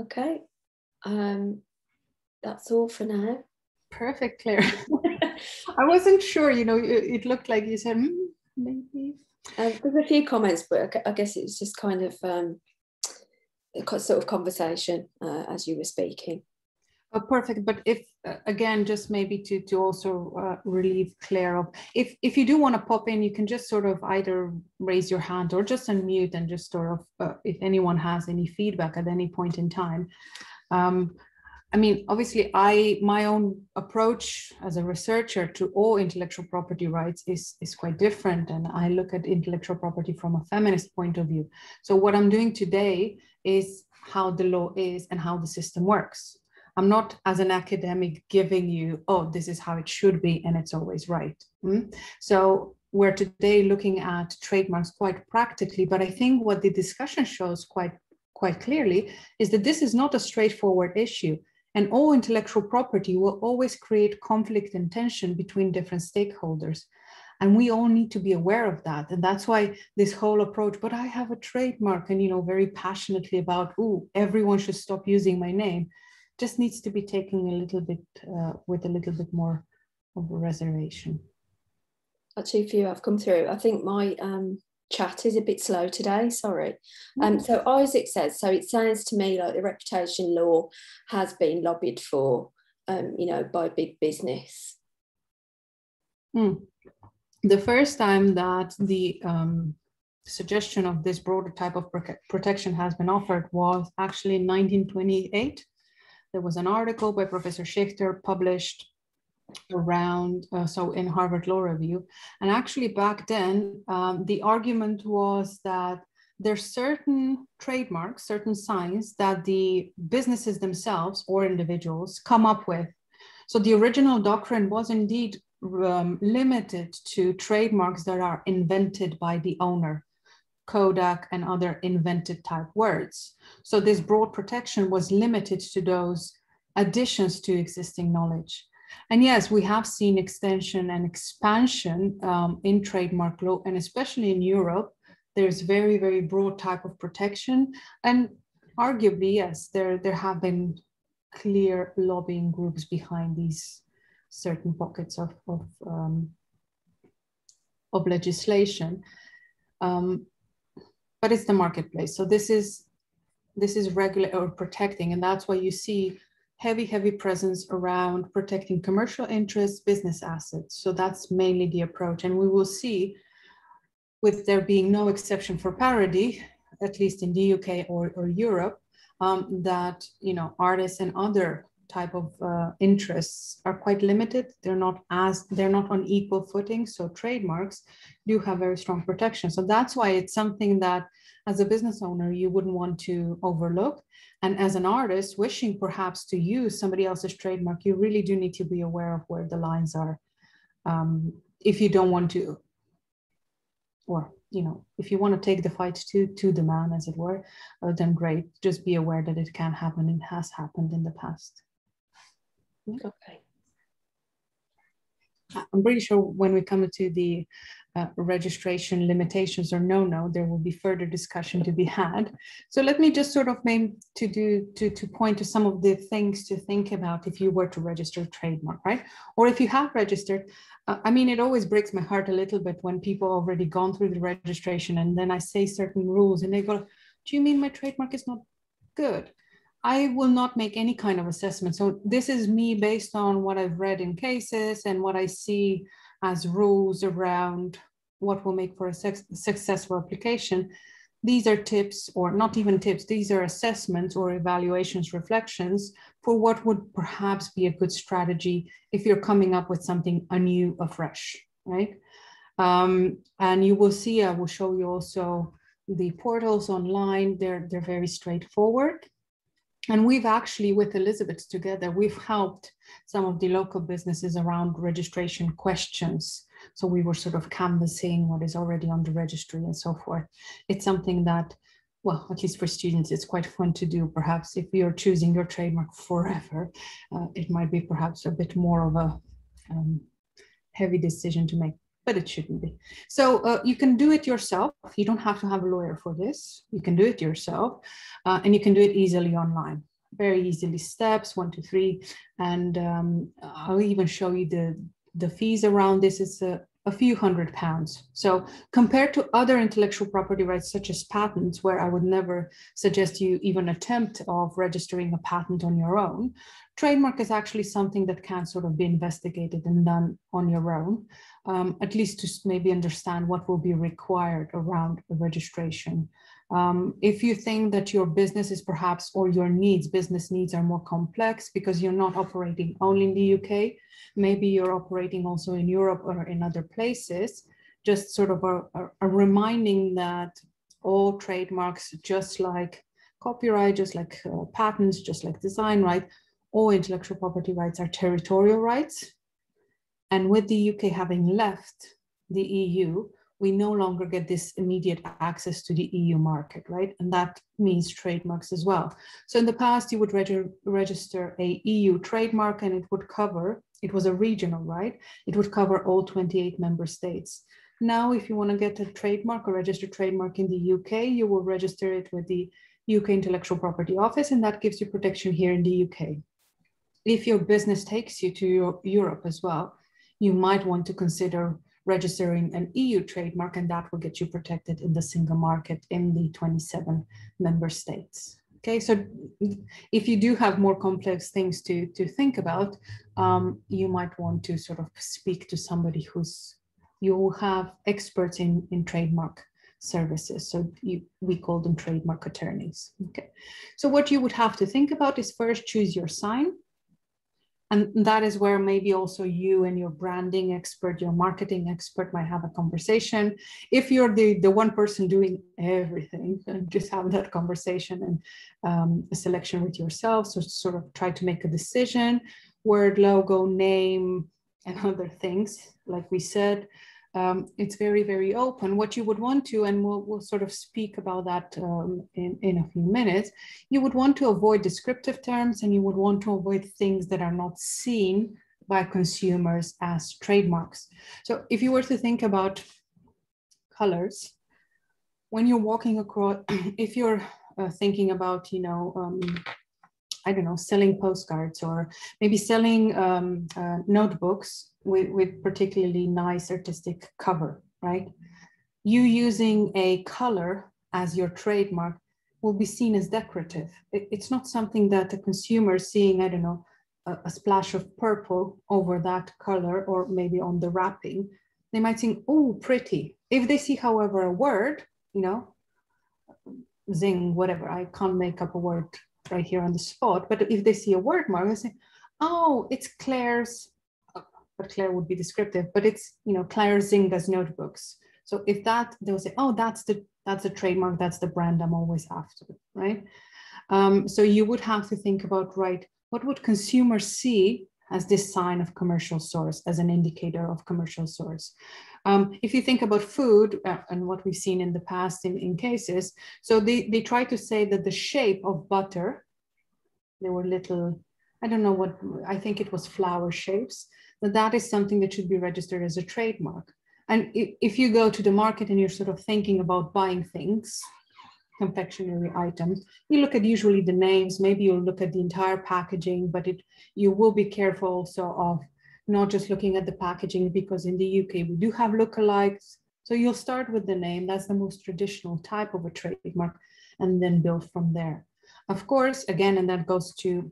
Okay. Um, that's all for now. Perfect, Claire. [laughs] I wasn't sure, you know, it, looked like you said, mm, maybe. Um, there's a few comments, but I guess it's just kind of um, a sort of conversation uh, as you were speaking. Oh, perfect. But if uh, again, just maybe to to also uh, relieve Claire of if if you do want to pop in, you can just sort of either raise your hand or just unmute and just sort of uh, if anyone has any feedback at any point in time. Um, I mean, obviously, I my own approach as a researcher to all intellectual property rights is is quite different, and I look at intellectual property from a feminist point of view. So what I'm doing today is how the law is and how the system works. I'm not as an academic giving you, oh, this is how it should be and it's always right. Mm? So we're today looking at trademarks quite practically, but I think what the discussion shows quite quite clearly is that this is not a straightforward issue. And all intellectual property will always create conflict and tension between different stakeholders. And we all need to be aware of that. And that's why this whole approach, but I have a trademark and, you know, very passionately about, oh, everyone should stop using my name just needs to be taken a little bit uh, with a little bit more of a reservation. Actually, a few have come through. I think my um, chat is a bit slow today. Sorry. Um, so Isaac says, so it sounds to me like the reputation law has been lobbied for, um, you know, by big business. Hmm. The first time that the um, suggestion of this broader type of protection has been offered was actually in 1928 there was an article by Professor Schechter published around, uh, so in Harvard Law Review. And actually back then, um, the argument was that there's certain trademarks, certain signs that the businesses themselves or individuals come up with. So the original doctrine was indeed um, limited to trademarks that are invented by the owner. Kodak, and other invented type words. So this broad protection was limited to those additions to existing knowledge. And yes, we have seen extension and expansion um, in trademark law, and especially in Europe, there's very, very broad type of protection. And arguably, yes, there, there have been clear lobbying groups behind these certain pockets of, of, um, of legislation. Um, but it's the marketplace. So this is this is regular or protecting, and that's why you see heavy, heavy presence around protecting commercial interests, business assets. So that's mainly the approach. And we will see, with there being no exception for parody, at least in the UK or, or Europe, um, that you know artists and other type of uh, interests are quite limited. They're not as they're not on equal footing. So trademarks do have very strong protection. So that's why it's something that as a business owner you wouldn't want to overlook. And as an artist wishing perhaps to use somebody else's trademark, you really do need to be aware of where the lines are. Um, if you don't want to, or you know, if you want to take the fight to to the man, as it were, uh, then great. Just be aware that it can happen and has happened in the past. Okay. I'm pretty sure when we come to the uh, registration limitations or no no there will be further discussion to be had. So let me just sort of name to do to, to point to some of the things to think about if you were to register a trademark right? Or if you have registered uh, i mean it always breaks my heart a little bit when people already gone through the registration and then i say certain rules and they go do you mean my trademark is not good I will not make any kind of assessment. So this is me based on what I've read in cases and what I see as rules around what will make for a successful application. These are tips, or not even tips, these are assessments or evaluations, reflections for what would perhaps be a good strategy if you're coming up with something anew, afresh, right? Um, and you will see, I will show you also the portals online, they're, they're very straightforward. And we've actually, with Elizabeth together, we've helped some of the local businesses around registration questions. So we were sort of canvassing what is already on the registry and so forth. It's something that, well, at least for students, it's quite fun to do. Perhaps if you're choosing your trademark forever, uh, it might be perhaps a bit more of a um, heavy decision to make but it shouldn't be. So uh, you can do it yourself. You don't have to have a lawyer for this. You can do it yourself uh, and you can do it easily online. Very easily steps, one, two, three. And um, I'll even show you the, the fees around this. It's a, a few hundred pounds. So compared to other intellectual property rights, such as patents, where I would never suggest you even attempt of registering a patent on your own, trademark is actually something that can sort of be investigated and done on your own um, at least to maybe understand what will be required around the registration. Um, if you think that your business is perhaps, or your needs, business needs are more complex because you're not operating only in the UK, maybe you're operating also in Europe or in other places, just sort of a, a, a reminding that all trademarks, just like copyright, just like uh, patents, just like design right, all intellectual property rights are territorial rights. And with the UK having left the EU, we no longer get this immediate access to the EU market, right? And that means trademarks as well. So in the past, you would reg register a EU trademark and it would cover, it was a regional, right? It would cover all 28 member states. Now, if you want to get a trademark or register trademark in the UK, you will register it with the UK Intellectual Property Office, and that gives you protection here in the UK. If your business takes you to Europe as well, you might want to consider registering an EU trademark and that will get you protected in the single market in the 27 member states. Okay, so if you do have more complex things to, to think about, um, you might want to sort of speak to somebody who's, you have experts in, in trademark services. So you, we call them trademark attorneys. Okay, so what you would have to think about is first choose your sign and that is where maybe also you and your branding expert your marketing expert might have a conversation. If you're the the one person doing everything [laughs] just have that conversation and um, a selection with yourself. So sort of try to make a decision word logo name and [laughs] other things like we said um, it's very, very open. What you would want to, and we'll, we'll sort of speak about that um, in, in a few minutes, you would want to avoid descriptive terms and you would want to avoid things that are not seen by consumers as trademarks. So if you were to think about colors, when you're walking across, [clears throat] if you're uh, thinking about, you know, um, I don't know, selling postcards or maybe selling um, uh, notebooks with, with particularly nice artistic cover, right? You using a color as your trademark will be seen as decorative. It, it's not something that the consumer seeing, I don't know, a, a, splash of purple over that color or maybe on the wrapping, they might think, oh, pretty. If they see, however, a word, you know, zing, whatever, I can't make up a word right here on the spot. But if they see a word mark, they say, oh, it's Claire's, uh, but Claire would be descriptive, but it's, you know, Claire Zinga's notebooks. So if that, they'll say, oh, that's the, that's the trademark, that's the brand I'm always after, right? Um, so you would have to think about, right, what would consumers see as this sign of commercial source, as an indicator of commercial source? Um, if you think about food uh, and what we've seen in the past in, in cases, so they, they try to say that the shape of butter, there were little, I don't know what, I think it was flower shapes, that that is something that should be registered as a trademark. And if you go to the market and you're sort of thinking about buying things, confectionery items, you look at usually the names, maybe you'll look at the entire packaging, but it you will be careful also of not just looking at the packaging because in the UK we do have lookalikes. So you'll start with the name, that's the most traditional type of a trademark, and then build from there. Of course, again, and that goes to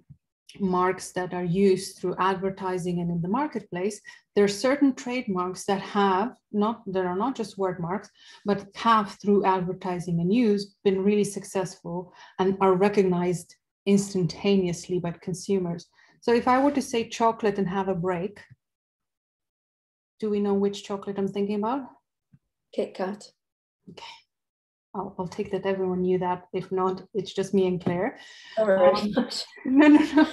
marks that are used through advertising and in the marketplace, there are certain trademarks that have not that are not just word marks, but have through advertising and use been really successful and are recognized instantaneously by consumers. So if I were to say chocolate and have a break, do we know which chocolate I'm thinking about? Kit Kat. Okay. I'll, I'll take that everyone knew that. If not, it's just me and Claire. Um, [laughs] no, no, no.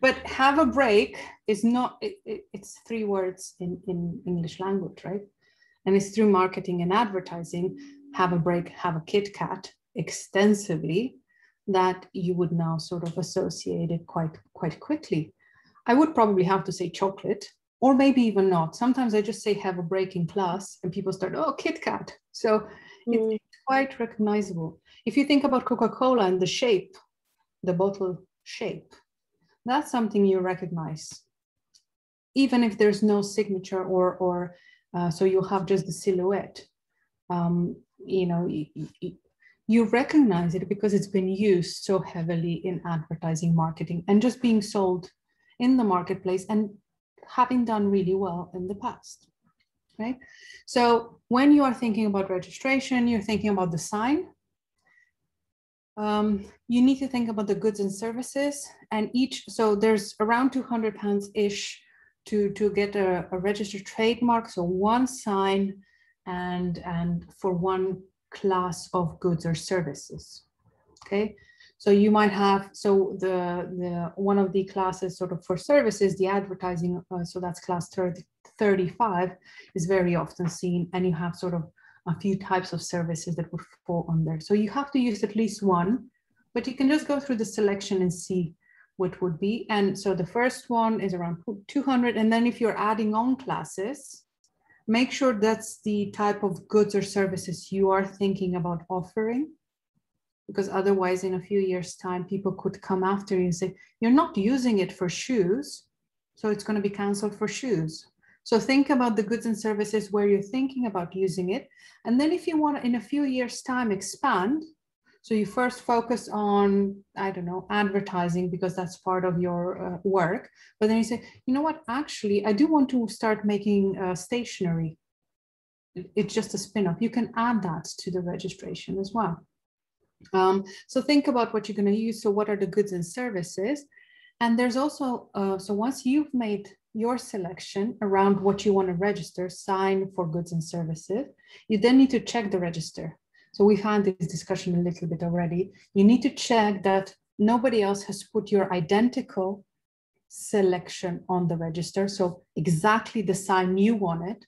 but have a break is not, it, it, it's three words in, in English language, right? And it's through marketing and advertising, have a break, have a Kit Kat extensively that you would now sort of associate it quite, quite quickly. I would probably have to say chocolate or maybe even not. Sometimes I just say have a break in class and people start, oh, Kit Kat. So mm. it's quite recognizable. If you think about Coca-Cola and the shape, the bottle shape, that's something you recognize. Even if there's no signature or, or uh, so you'll have just the silhouette. Um, you know, you, you recognize it because it's been used so heavily in advertising marketing and just being sold in the marketplace and having done really well in the past. Right? So when you are thinking about registration, you're thinking about the sign. Um, you need to think about the goods and services and each, so there's around 200 pounds ish to, to get a, a registered trademark. So one sign and, and for one class of goods or services. Okay, so you might have, so the, the one of the classes sort of for services, the advertising, uh, so that's class 30, 35 is very often seen and you have sort of a few types of services that would fall there. So you have to use at least one, but you can just go through the selection and see what would be. And so the first one is around 200. And then if you're adding on classes, make sure that's the type of goods or services you are thinking about offering because otherwise in a few years time people could come after you and say you're not using it for shoes so it's going to be canceled for shoes. So think about the goods and services where you're thinking about using it. And then if you want to in a few years time expand so you first focus on i don't know advertising because that's part of your uh, work. But then you say you know what? Actually i do want to start making uh, stationery. It's just a spin-off. You can add that to the registration as well um, so think about what you're going to use. So what are the goods and services? And there's also, uh, so once you've made your selection around what you want to register, sign for goods and services, you then need to check the register. So we've had this discussion a little bit already. You need to check that nobody else has put your identical selection on the register. So exactly the sign you wanted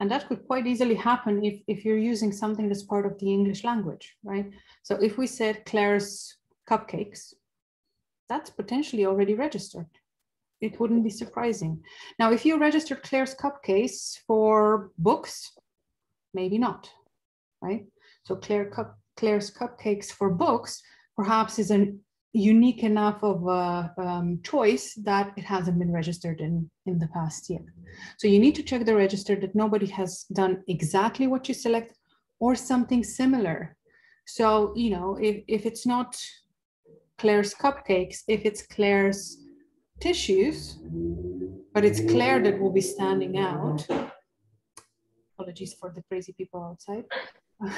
and that could quite easily happen if, if you're using something that's part of the English language, right? So if we said Claire's cupcakes, that's potentially already registered. It wouldn't be surprising. Now, if you registered Claire's cupcakes for books, maybe not, right? So Claire Cup, Claire's cupcakes for books perhaps is an unique enough of a um, choice that it hasn't been registered in, in the past year. So you need to check the register that nobody has done exactly what you select or something similar. So, you know, if, if it's not Claire's cupcakes, if it's Claire's tissues, but it's Claire that will be standing out. Apologies for the crazy people outside. [laughs]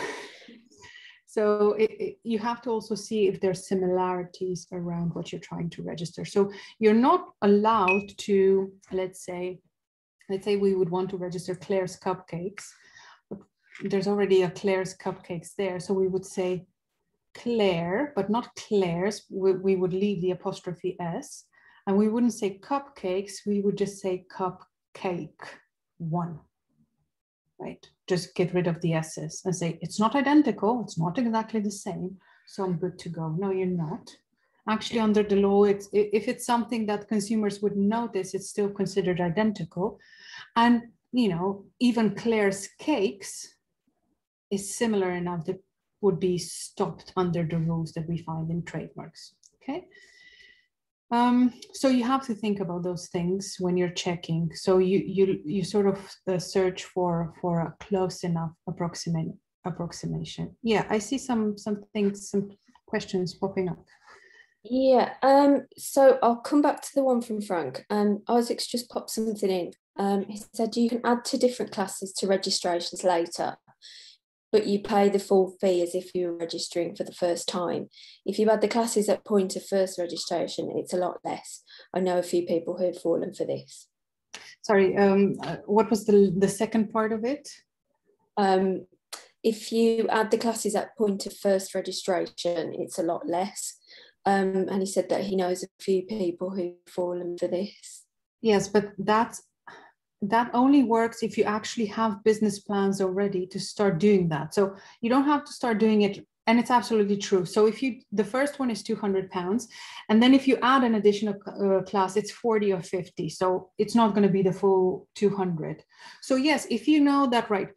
So it, it, you have to also see if there's similarities around what you're trying to register. So you're not allowed to, let's say, let's say we would want to register Claire's Cupcakes. But there's already a Claire's Cupcakes there. So we would say Claire, but not Claire's. We, we would leave the apostrophe S. And we wouldn't say cupcakes, we would just say cupcake one right? Just get rid of the S's and say, it's not identical, it's not exactly the same, so I'm good to go. No, you're not. actually under the law, it's if it's something that consumers would notice, it's still considered identical. And you know, even Claire's cakes is similar enough that would be stopped under the rules that we find in trademarks. Okay. Um, so you have to think about those things when you're checking. So you you you sort of uh, search for for a close enough approximate approximation. Yeah, I see some some things, some questions popping up. Yeah, um, so I'll come back to the one from Frank. Um, Isaac's just popped something in. Um, he said you can add to different classes to registrations later, but you pay the full fee as if you were registering for the first time. If you add the classes at point of first registration, it's a lot less. I know a few people who have fallen for this. Sorry, um, uh, what was the, the second part of it? Um, if you add the classes at point of first registration, it's a lot less. Um, and he said that he knows a few people who've fallen for this. Yes, but that's that only works if you actually have business plans already to start doing that. So you don't have to start doing it. And it's absolutely true. So if you, the first one is 200 pounds, and then if you add an additional uh, class, it's 40 or 50. So it's not going to be the full 200. So yes, if you know that, right,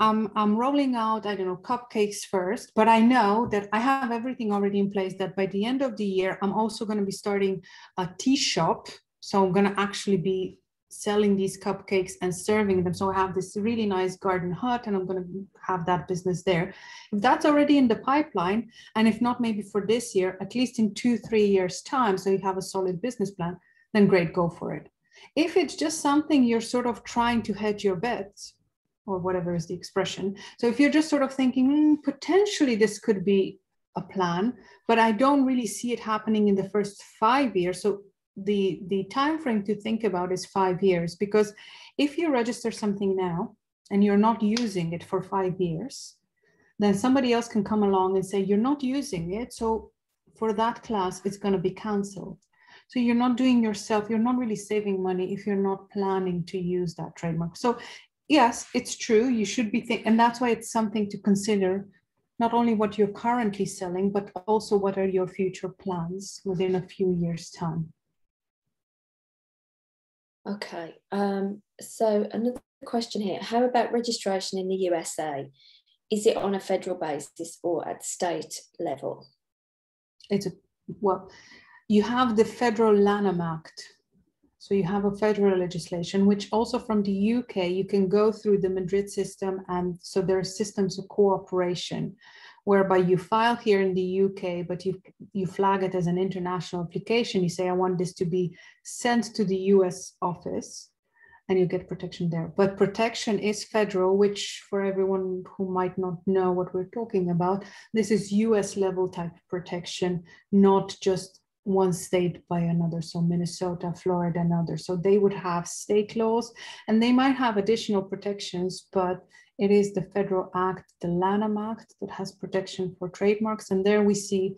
I'm, I'm rolling out, I don't know, cupcakes first, but I know that I have everything already in place that by the end of the year, I'm also going to be starting a tea shop. So I'm going to actually be selling these cupcakes and serving them. So I have this really nice garden hut and I'm going to have that business there. If that's already in the pipeline, and if not maybe for this year, at least in two, three years' time, so you have a solid business plan, then great, go for it. If it's just something you're sort of trying to hedge your bets, or whatever is the expression. So if you're just sort of thinking, mm, potentially this could be a plan, but I don't really see it happening in the first five years. So the, the time frame to think about is five years, because if you register something now and you're not using it for five years, then somebody else can come along and say, you're not using it. So for that class, it's going to be canceled. So you're not doing yourself, you're not really saving money if you're not planning to use that trademark. So yes, it's true. You should be thinking, and that's why it's something to consider. Not only what you're currently selling, but also what are your future plans within a few years' time. Okay. Um, so another question here: How about registration in the USA? Is it on a federal basis or at state level? It's a well, you have the Federal Lanham Act, so you have a federal legislation, which also from the UK, you can go through the Madrid system. And so there are systems of cooperation whereby you file here in the UK, but you, you flag it as an international application. You say, I want this to be sent to the US office and you get protection there. But protection is federal, which for everyone who might not know what we're talking about, this is US level type protection, not just one state by another. So Minnesota, Florida, and others. So they would have state laws and they might have additional protections, but it is the federal act, the Lanham Act, that has protection for trademarks. And there we see,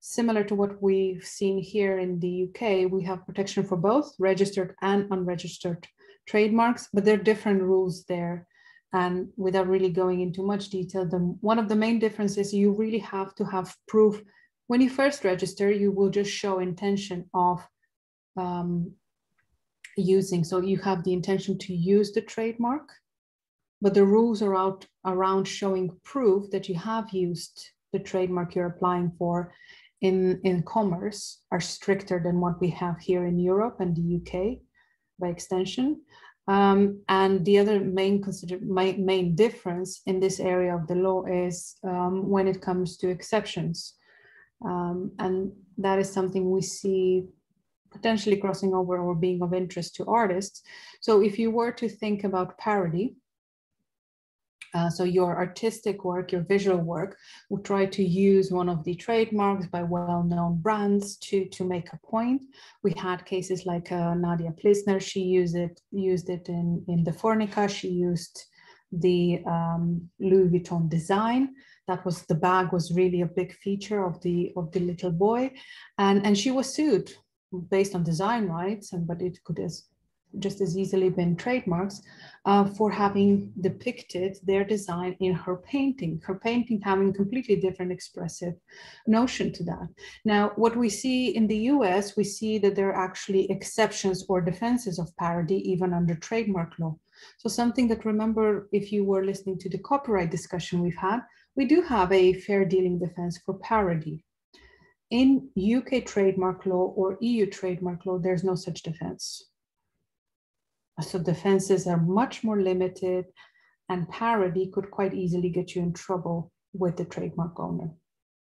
similar to what we've seen here in the UK, we have protection for both registered and unregistered trademarks, but there are different rules there. And without really going into much detail, the, one of the main differences you really have to have proof when you first register, you will just show intention of um, using. So you have the intention to use the trademark, but the rules are out around showing proof that you have used the trademark you're applying for in, in commerce are stricter than what we have here in Europe and the UK by extension. Um, and the other main consider main, main difference in this area of the law is um, when it comes to exceptions. Um, and that is something we see potentially crossing over or being of interest to artists. So if you were to think about parody, uh, so your artistic work, your visual work, would try to use one of the trademarks by well-known brands to, to make a point. We had cases like uh, Nadia Plesner, she used it, used it in, in Darfurnica, she used the um, Louis Vuitton design. That was the bag was really a big feature of the of the little boy. And and she was sued based on design rights and but it could as just as easily been trademarks uh, for having depicted their design in her painting, her painting having completely different expressive notion to that. Now, what we see in the US, we see that there are actually exceptions or defenses of parody even under trademark law. So something that remember, if you were listening to the copyright discussion we've had, we do have a fair dealing defense for parody. In UK trademark law or EU trademark law, there's no such defense. So defenses are much more limited and parody could quite easily get you in trouble with the trademark owner.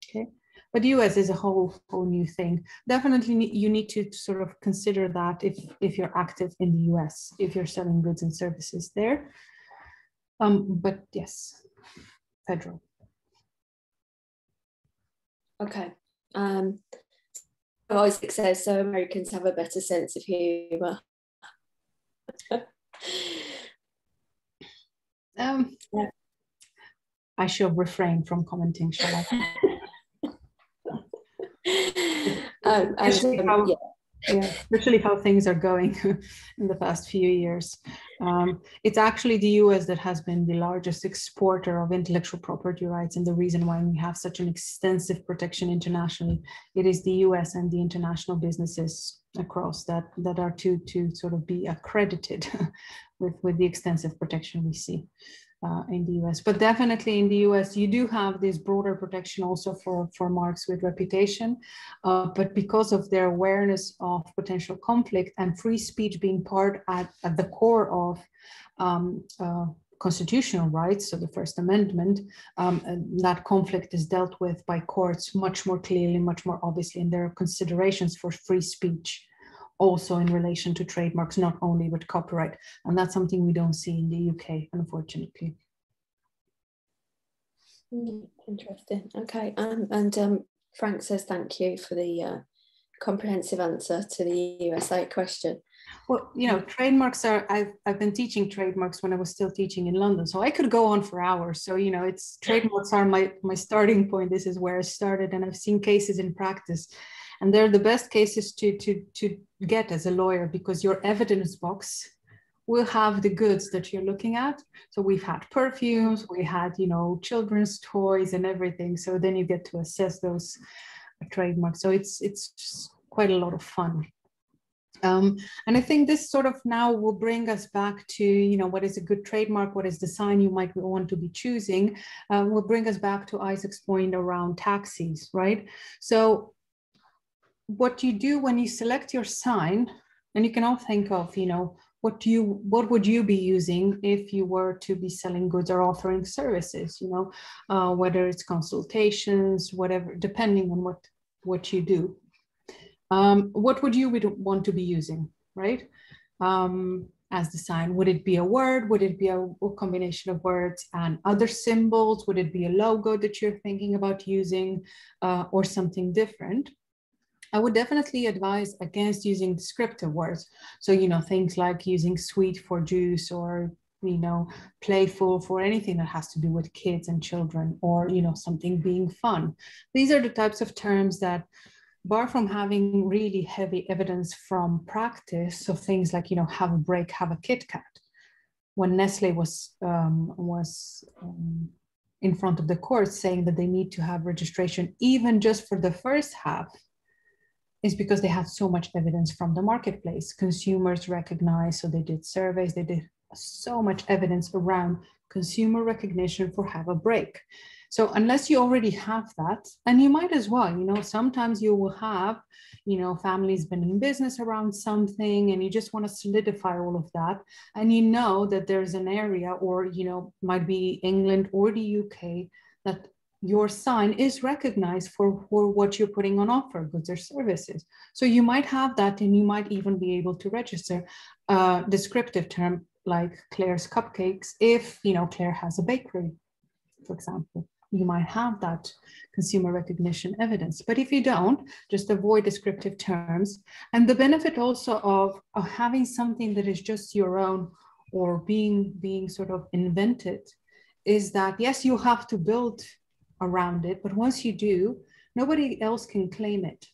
Okay. But US is a whole whole new thing. Definitely you need to sort of consider that if, if you're active in the US, if you're selling goods and services there. Um, but yes, federal. Okay. Um, Isaac says so Americans have a better sense of humor. Um. I shall refrain from commenting, shall I? [laughs] um, especially, how, yeah. Yeah. especially how things are going [laughs] in the past few years. Um, it's actually the US that has been the largest exporter of intellectual property rights. And the reason why we have such an extensive protection internationally, it is the US and the international businesses across that that are to to sort of be accredited [laughs] with with the extensive protection we see uh, in the US. But definitely in the US, you do have this broader protection also for, for marks with reputation. Uh, but because of their awareness of potential conflict and free speech being part at, at the core of um, uh, constitutional rights, so the First Amendment, um, that conflict is dealt with by courts much more clearly, much more obviously, and there are considerations for free speech also in relation to trademarks, not only with copyright. And that's something we don't see in the UK, unfortunately. Hmm, interesting. Okay. Um, and um, Frank says thank you for the uh, comprehensive answer to the USA question. Well, you know, trademarks are, I've, I've been teaching trademarks when I was still teaching in London. So I could go on for hours. So, you know, it's trademarks are my, my starting point. This is where I started. And I've seen cases in practice and they're the best cases to to to get as a lawyer because your evidence box will have the goods that you're looking at. So we've had perfumes we had you know children's toys and everything. So then you get to assess those trademarks. So it's it's quite a lot of fun. Um, and I think this sort of now will bring us back to, you know, what is a good trademark, what is the sign you might want to be choosing, uh, will bring us back to Isaac's point around taxis, right? So what you do when you select your sign, and you can all think of, you know, what do you what would you be using if you were to be selling goods or offering services you know uh, whether it's consultations whatever depending on what what you do. Um, what would you want to be using right? Um, as the sign would it be a word? Would it be a, a combination of words and other symbols? Would it be a logo that you're thinking about using uh, or something different I would definitely advise against using descriptive words. So, you know, things like using sweet for juice or, you know, playful for anything that has to do with kids and children or, you know, something being fun. These are the types of terms that, bar from having really heavy evidence from practice, so things like, you know, have a break, have a Kit Kat. When Nestle was, um, was um, in front of the court saying that they need to have registration even just for the first half is because they had so much evidence from the marketplace. Consumers recognize, so they did surveys, they did so much evidence around consumer recognition for have a break. So unless you already have that, and you might as well, you know, sometimes you will have, you know, families been in business around something and you just want to solidify all of that. And you know that there's an area or, you know, might be England or the UK that your sign is recognized for, for what you're putting on offer, goods or services. So you might have that and you might even be able to register a descriptive term like Claire's Cupcakes if, you know, Claire has a bakery, for example. You might have that consumer recognition evidence. But if you don't, just avoid descriptive terms. And the benefit also of, of having something that is just your own or being, being sort of invented is that, yes, you have to build around it. But once you do, nobody else can claim it.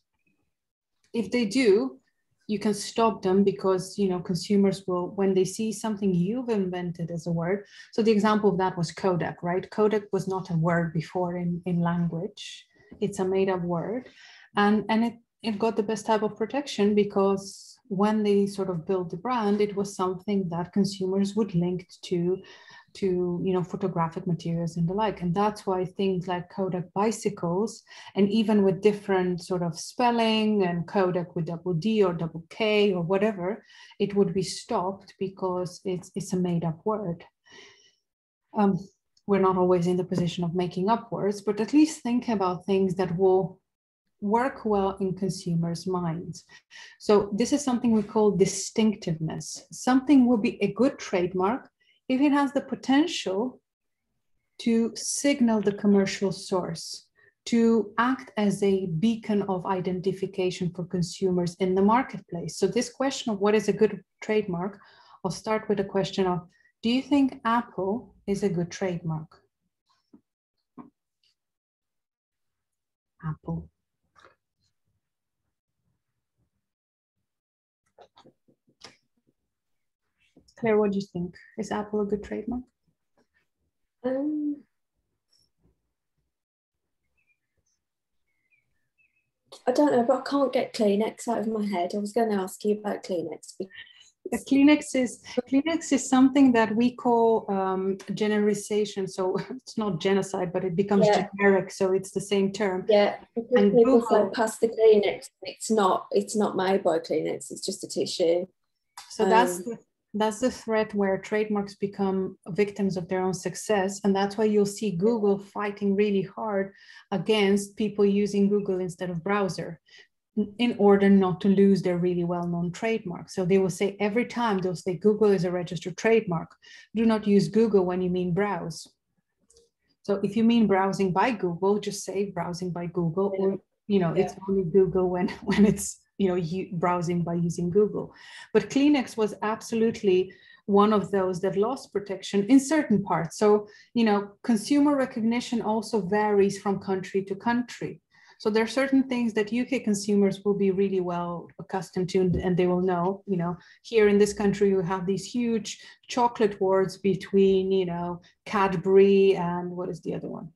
If they do, you can stop them because you know consumers will when they see something you've invented as a word so the example of that was kodak right kodak was not a word before in in language it's a made up word and and it it got the best type of protection because when they sort of built the brand it was something that consumers would link to to you know photographic materials and the like and that's why things like kodak bicycles and even with different sort of spelling and kodak with double d or double k or whatever it would be stopped because it's it's a made up word um, we're not always in the position of making up words but at least think about things that will work well in consumers' minds. So this is something we call distinctiveness. Something will be a good trademark if it has the potential to signal the commercial source, to act as a beacon of identification for consumers in the marketplace. So this question of what is a good trademark, I'll start with a question of, do you think Apple is a good trademark? Apple. Claire, what do you think? Is Apple a good trademark? Um, I don't know, but I can't get Kleenex out of my head. I was going to ask you about Kleenex. The Kleenex is Kleenex is something that we call um, genericization. So [laughs] it's not genocide, but it becomes yeah. generic. So it's the same term. Yeah, because and people Google, say pass the Kleenex. It's not. It's not made by Kleenex. It's just a tissue. So um, that's the that's the threat where trademarks become victims of their own success. And that's why you'll see Google fighting really hard against people using Google instead of browser in order not to lose their really well-known trademark. So they will say every time they'll say Google is a registered trademark. Do not use Google when you mean browse. So if you mean browsing by Google, just say browsing by Google or you know, yeah. it's only Google when [laughs] when it's you know, browsing by using Google. But Kleenex was absolutely one of those that lost protection in certain parts. So, you know, consumer recognition also varies from country to country. So there are certain things that UK consumers will be really well accustomed to and they will know, you know, here in this country, you have these huge chocolate wars between, you know, Cadbury and what is the other one?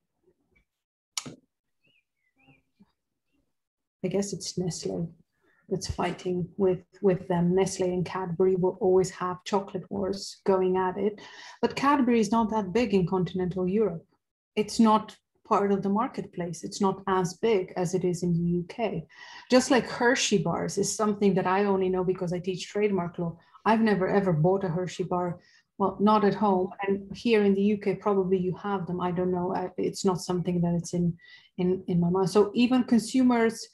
I guess it's Nestle that's fighting with with them. Nestle and Cadbury will always have chocolate wars going at it, but Cadbury is not that big in continental Europe. It's not part of the marketplace. It's not as big as it is in the UK. Just like Hershey bars is something that I only know because I teach trademark law. I've never ever bought a Hershey bar. Well, not at home, and here in the UK, probably you have them. I don't know. It's not something that it's in in in my mind. So even consumers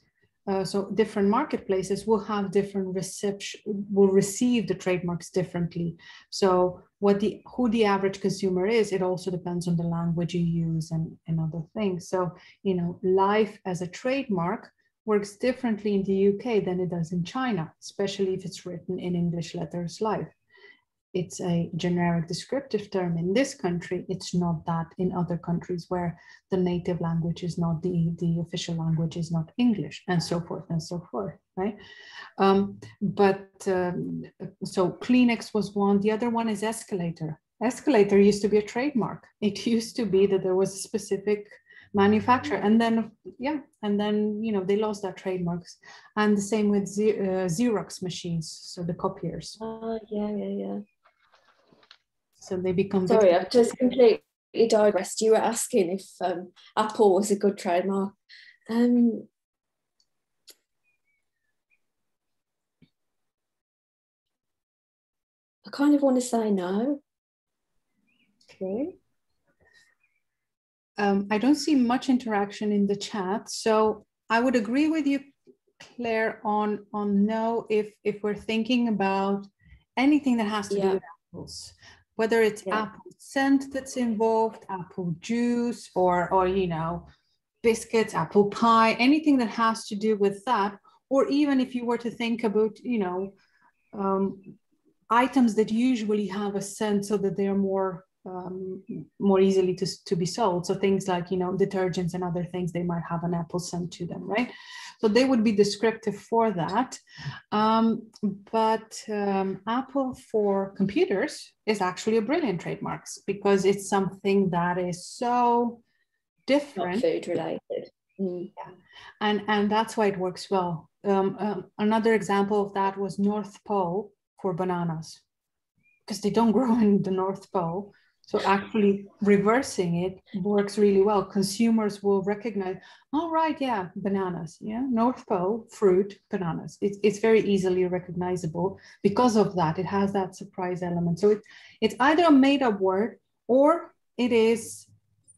uh, so different marketplaces will have different reception, will receive the trademarks differently. So what the who the average consumer is, it also depends on the language you use and, and other things. So, you know, life as a trademark works differently in the UK than it does in China, especially if it's written in English letters life it's a generic descriptive term in this country. It's not that in other countries where the native language is not the, the official language is not English and so forth and so forth, right? Um, but um, so Kleenex was one. The other one is escalator. Escalator used to be a trademark. It [laughs] used to be that there was a specific manufacturer and then yeah and then you know they lost their trademarks and the same with uh, xerox machines so the copiers oh yeah yeah yeah so they become. Sorry, I've just completely digressed. You were asking if um, Apple was a good trademark. Um, I kind of want to say no. Okay. Um, I don't see much interaction in the chat, so I would agree with you, Claire, on on no if if we're thinking about anything that has to yeah. do with apples whether it's yeah. apple scent that's involved, apple juice, or or you know, biscuits, apple pie, anything that has to do with that, or even if you were to think about, you know, um, items that usually have a scent so that they're more um, more easily to, to be sold. So things like, you know, detergents and other things, they might have an apple scent to them, right? So they would be descriptive for that. Um, but um, Apple for computers is actually a brilliant trademark because it's something that is so different. Not food related. Mm. Yeah. And, and that's why it works well. Um, um, another example of that was North Pole for bananas because they don't [laughs] grow in the North Pole. So actually reversing it works really well. Consumers will recognize, all oh, right, yeah, bananas, yeah, North Pole, fruit, bananas. It's, it's very easily recognizable. Because of that, it has that surprise element. So it, it's either a made up word or it is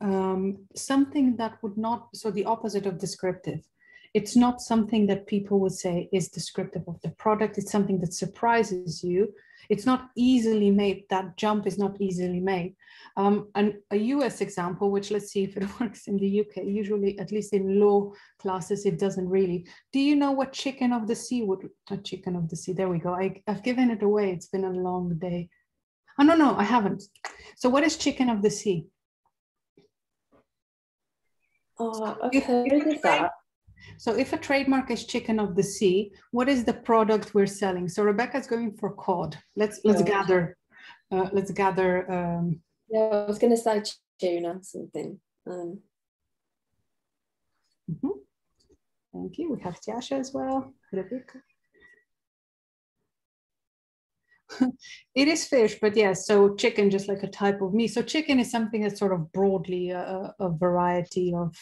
um, something that would not, so the opposite of descriptive. It's not something that people would say is descriptive of the product. It's something that surprises you it's not easily made. That jump is not easily made. Um, and a US example, which let's see if it [laughs] works in the UK, usually, at least in law classes, it doesn't really. Do you know what chicken of the sea would, a chicken of the sea, there we go. I, I've given it away. It's been a long day. Oh, no, no, I haven't. So what is chicken of the sea? Oh, I've heard of that. So if a trademark is chicken of the sea, what is the product we're selling? So Rebecca's going for cod. Let's let's yeah. gather. Uh, let's gather. Um, yeah, I was going to say tuna something. Um. Mm -hmm. Thank you. We have Tiasha as well. Rebecca. [laughs] it is fish, but yes, so chicken, just like a type of meat. So chicken is something that's sort of broadly a, a variety of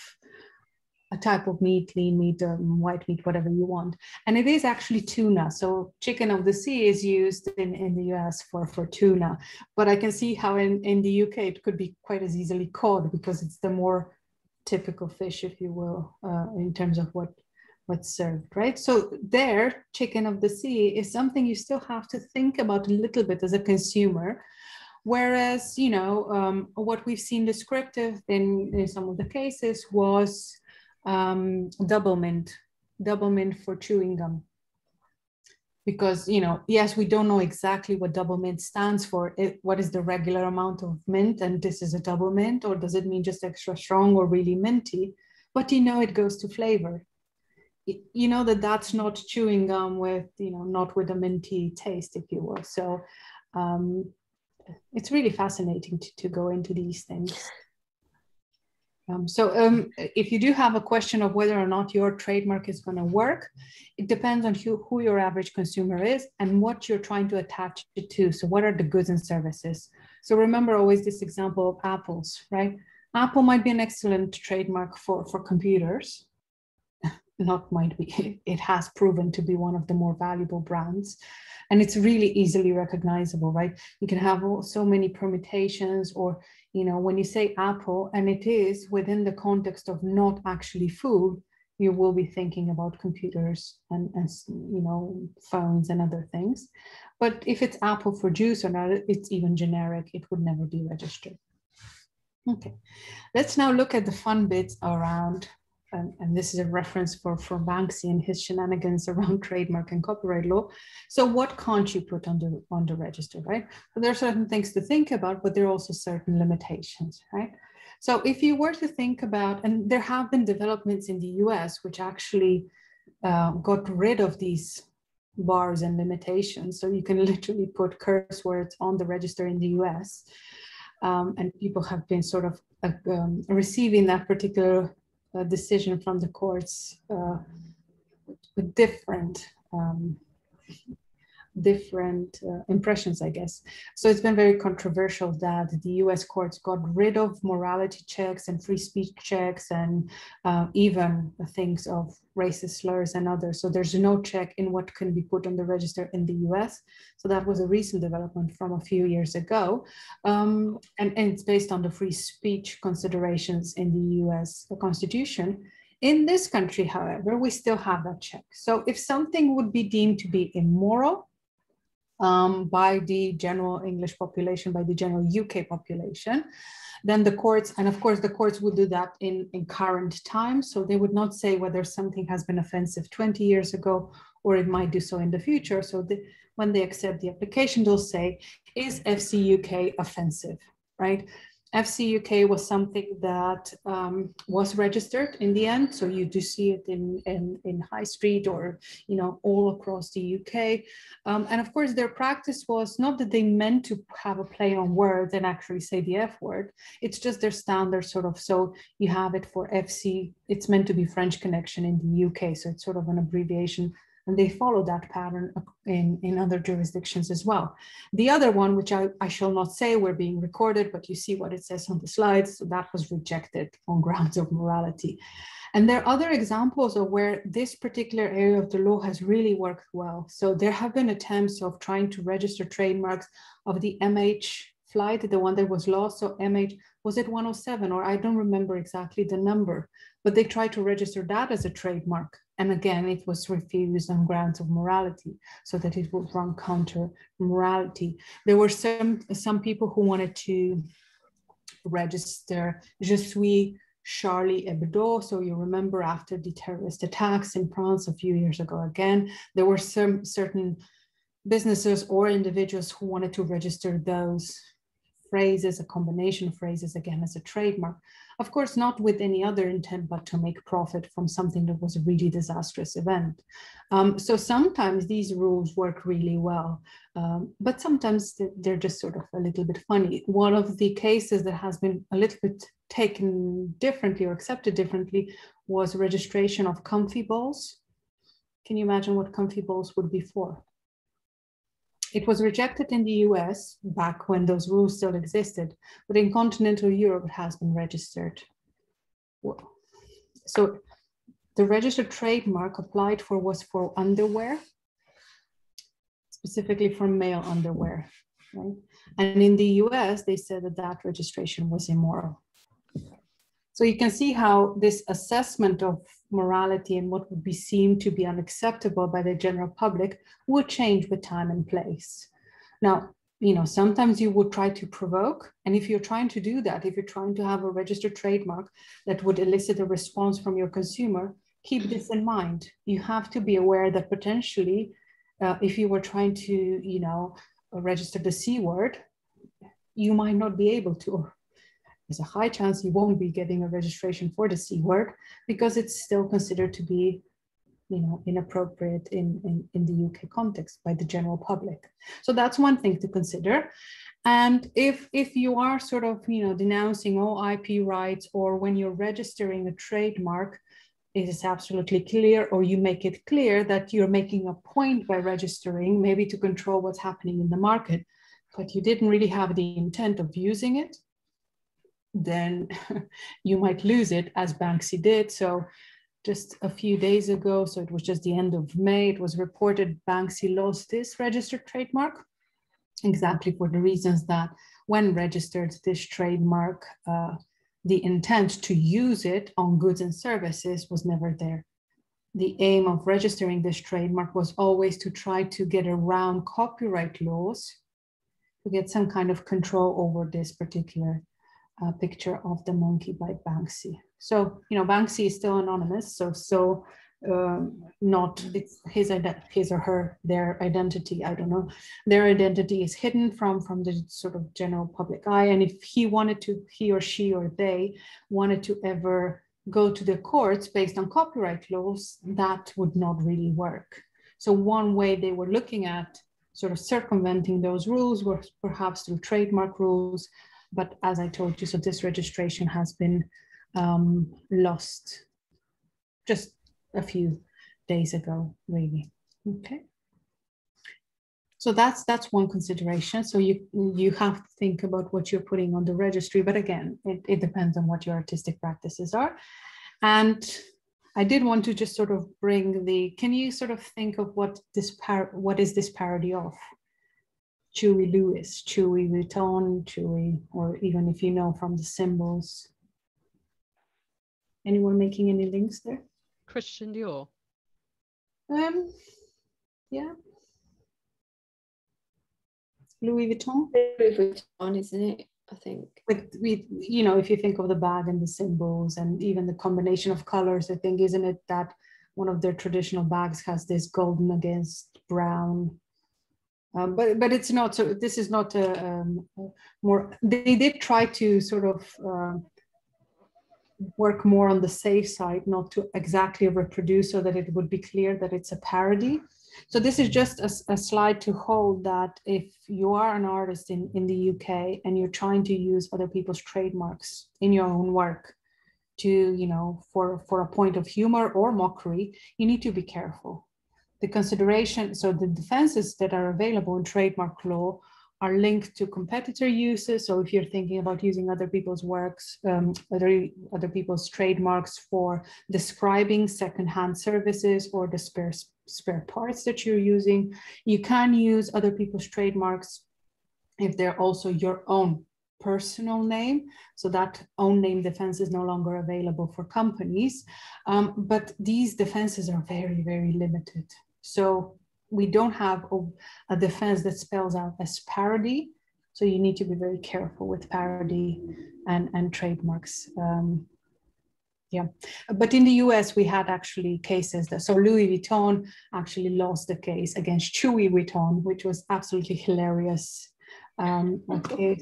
a type of meat, lean meat, um, white meat, whatever you want. And it is actually tuna. So chicken of the sea is used in, in the US for, for tuna. But I can see how in, in the UK it could be quite as easily cod because it's the more typical fish, if you will, uh, in terms of what what's served, right? So there, chicken of the sea is something you still have to think about a little bit as a consumer. Whereas, you know, um, what we've seen descriptive in, in some of the cases was um, double mint, double mint for chewing gum. Because, you know, yes, we don't know exactly what double mint stands for. It, what is the regular amount of mint? And this is a double mint, or does it mean just extra strong or really minty? But you know, it goes to flavor. You know that that's not chewing gum with, you know, not with a minty taste, if you will. So um, it's really fascinating to, to go into these things. Um, so um, if you do have a question of whether or not your trademark is going to work, it depends on who, who your average consumer is and what you're trying to attach it to. So what are the goods and services? So remember always this example of apples, right? Apple might be an excellent trademark for, for computers. Not might be, [laughs] it has proven to be one of the more valuable brands. And it's really easily recognizable, right? You can have so many permutations or you know, when you say apple and it is within the context of not actually food, you will be thinking about computers and, and you know, phones and other things. But if it's apple for juice or not, it's even generic, it would never be registered. Okay, let's now look at the fun bits around and, and, this is a reference for, for Banksy and his shenanigans around [laughs] trademark and copyright law. So what can't you put on the, on the register, right? So there are certain things to think about, but there are also certain limitations, right? So if you were to think about, and there have been developments in the US which actually uh, got rid of these bars and limitations. So you can [laughs] literally put curse words on the register in the US. Um, and people have been sort of uh, um, receiving that particular decision from the courts uh, with different um, different uh, impressions, I guess. So it's been very controversial that the US courts got rid of morality checks and free speech checks and uh, even things of racist slurs and others. So there's no check in what can be put on the register in the US. So that was a recent development from a few years ago. Um, and, and it's based on the free speech considerations in the US Constitution. In this country, however, we still have that check. So if something would be deemed to be immoral, um, by the general English population, by the general UK population, then the courts, and of course the courts would do that in, in current time. So they would not say whether something has been offensive 20 years ago or it might do so in the future. So the, when they accept the application, they'll say, is FC UK offensive, right? FC UK was something that um, was registered in the end. So you do see it in, in, in High Street or, you know, all across the UK. Um, and of course, their practice was not that they meant to have a play on words and actually say the F word. It's just their standard sort of, so you have it for FC, it's meant to be French connection in the UK. So it's sort of an abbreviation and they follow that pattern in, in other jurisdictions as well. The other one, which I, I shall not say, we're being recorded, but you see what it says on the slides, so that was rejected on [laughs] grounds of morality. And there are other examples of where this particular area of the law has really worked well. So there have been attempts of trying to register trademarks of the MH flight, the one that was lost. So MH, was it 107 or I don't remember exactly the number, but they tried to register that as a trademark. And again, it was refused on grounds of morality, so that it would run counter morality. There were some, some people who wanted to register Je suis Charlie Hebdo. So you remember after the terrorist attacks in France a few years ago, again, there were some certain businesses or individuals who wanted to register those phrases, a combination of phrases, again, as a trademark. Of course, not with any other intent, but to make profit from something that was a really disastrous event. Um, so sometimes these rules work really well, um, but sometimes they're just sort of a little bit funny. One of the cases that has been a little bit taken differently or accepted differently was registration of comfy balls. Can you imagine what comfy balls would be for? It was rejected in the US back when those rules still existed, but in continental Europe, it has been registered. So the registered trademark applied for was for underwear, specifically for male underwear. Right? And in the US, they said that that registration was immoral. So you can see how this assessment of morality and what would be seen to be unacceptable by the general public would change with time and place. Now, you know, sometimes you would try to provoke. And if you're trying to do that, if you're trying to have a registered trademark that would elicit a response from your consumer, keep this in mind. You have to be aware that potentially, uh, if you were trying to, you know, register the C word, you might not be able to, there's a high chance you won't be getting a registration for the C word because it's still considered to be you know, inappropriate in, in, in the UK context by the general public. So that's one thing to consider. And if, if you are sort of, you know, denouncing oh, all IP rights or when you're registering a trademark, it is absolutely clear or you make it clear that you're making a point by registering, maybe to control what's happening in the market, but you didn't really have the intent of using it, then [laughs] you might lose it as Banksy did. So just a few days ago, so it was just the end of May, it was reported Banksy lost this registered trademark exactly for the reasons that when registered this trademark, uh, the intent to use it on goods and services was never there. The aim of registering this trademark was always to try to get around copyright laws to get some kind of control over this particular uh, picture of the monkey by Banksy. So, you know, Banksy is still anonymous, so so um, not his his or her their identity. I don't know. Their identity is hidden from from the sort of general public eye. And if he wanted to, he or she or they wanted to ever go to the courts based on copyright laws, that would not really work. So one way they were looking at sort of circumventing those rules was perhaps through trademark rules but as I told you, so this registration has been um, lost just a few days ago, really. Okay. So that's that's one consideration. So you you have to think about what you're putting on the registry, but again, it, it depends on what your artistic practices are. And I did want to just sort of bring the. Can you sort of think of what this par what is this parody of? Chewy Lewis, Chewy Vuitton, Chewy, or even if you know from the symbols. Anyone making any links there? Christian Dior. Um, yeah. Louis Vuitton. Louis Vuitton, isn't it? I think. With, with, you know, if you think of the bag and the symbols and even the combination of colors, I think, isn't it that one of their traditional bags has this golden against brown Um, but but it's not so. This is not a, um, more. They did try to sort of uh, work more on the safe side, not to exactly reproduce, so that it would be clear that it's a parody. So this is just a, a, slide to hold that if you are an artist in, in the UK and you're trying to use other people's trademarks in your own work to, you know, for, for a point of humor or mockery, you need to be careful. The consideration, so the defenses that are available in trademark law are linked to competitor uses. So if you're thinking about using other people's works, um, other, other people's trademarks for describing secondhand services or the spare, spare parts that you're using, you can use other people's trademarks if they're also your own personal name. So that own name defense is no longer available for companies. Um, but these defenses are very, very limited. So we don't have a, a, defense that spells out as parody. So you need to be very careful with parody and, and trademarks. Um, yeah, but in the US, we had actually cases that, so Louis Vuitton actually lost the case against Chewy Vuitton, which was absolutely hilarious. Um, okay.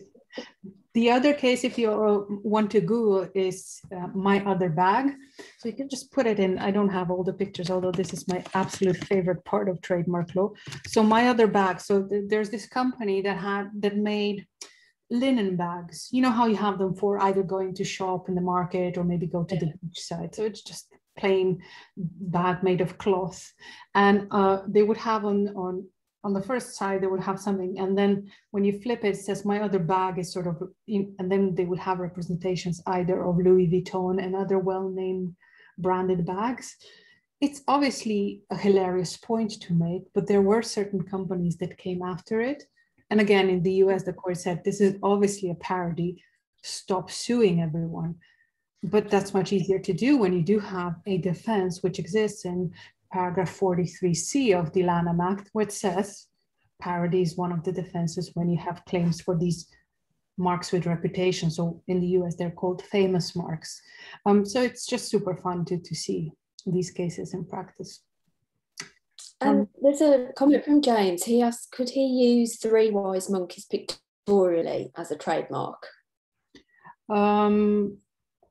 The other case, if you want to Google, is uh, my other bag. So you can just put it in. I don't have all the pictures, although this is my absolute favorite part of trademark law. So my other bag. So th there's this company that had that made linen bags. You know how you have them for either going to shop in the market or maybe go to the beach side. So it's just plain bag made of cloth, and uh, they would have on on on the first side they would have something. And then when you flip it, it says my other bag is sort of in, and then they would have representations either of louis vuitton and other well-named branded bags. It's obviously a hilarious point to make but there were certain companies that came after it. And again in the us the court said this is obviously a parody. Stop suing everyone. But that's much easier to do when you do have a defense which exists in paragraph 43C of the Lanham Act, which says parody is one of the defenses when you have claims for these marks with reputation. So in the US, they're called famous marks. Um, so it's just super fun to, to see these cases in practice. Um, um, there's a comment from James. He asked, could he use three wise monkeys pictorially as a trademark? Um,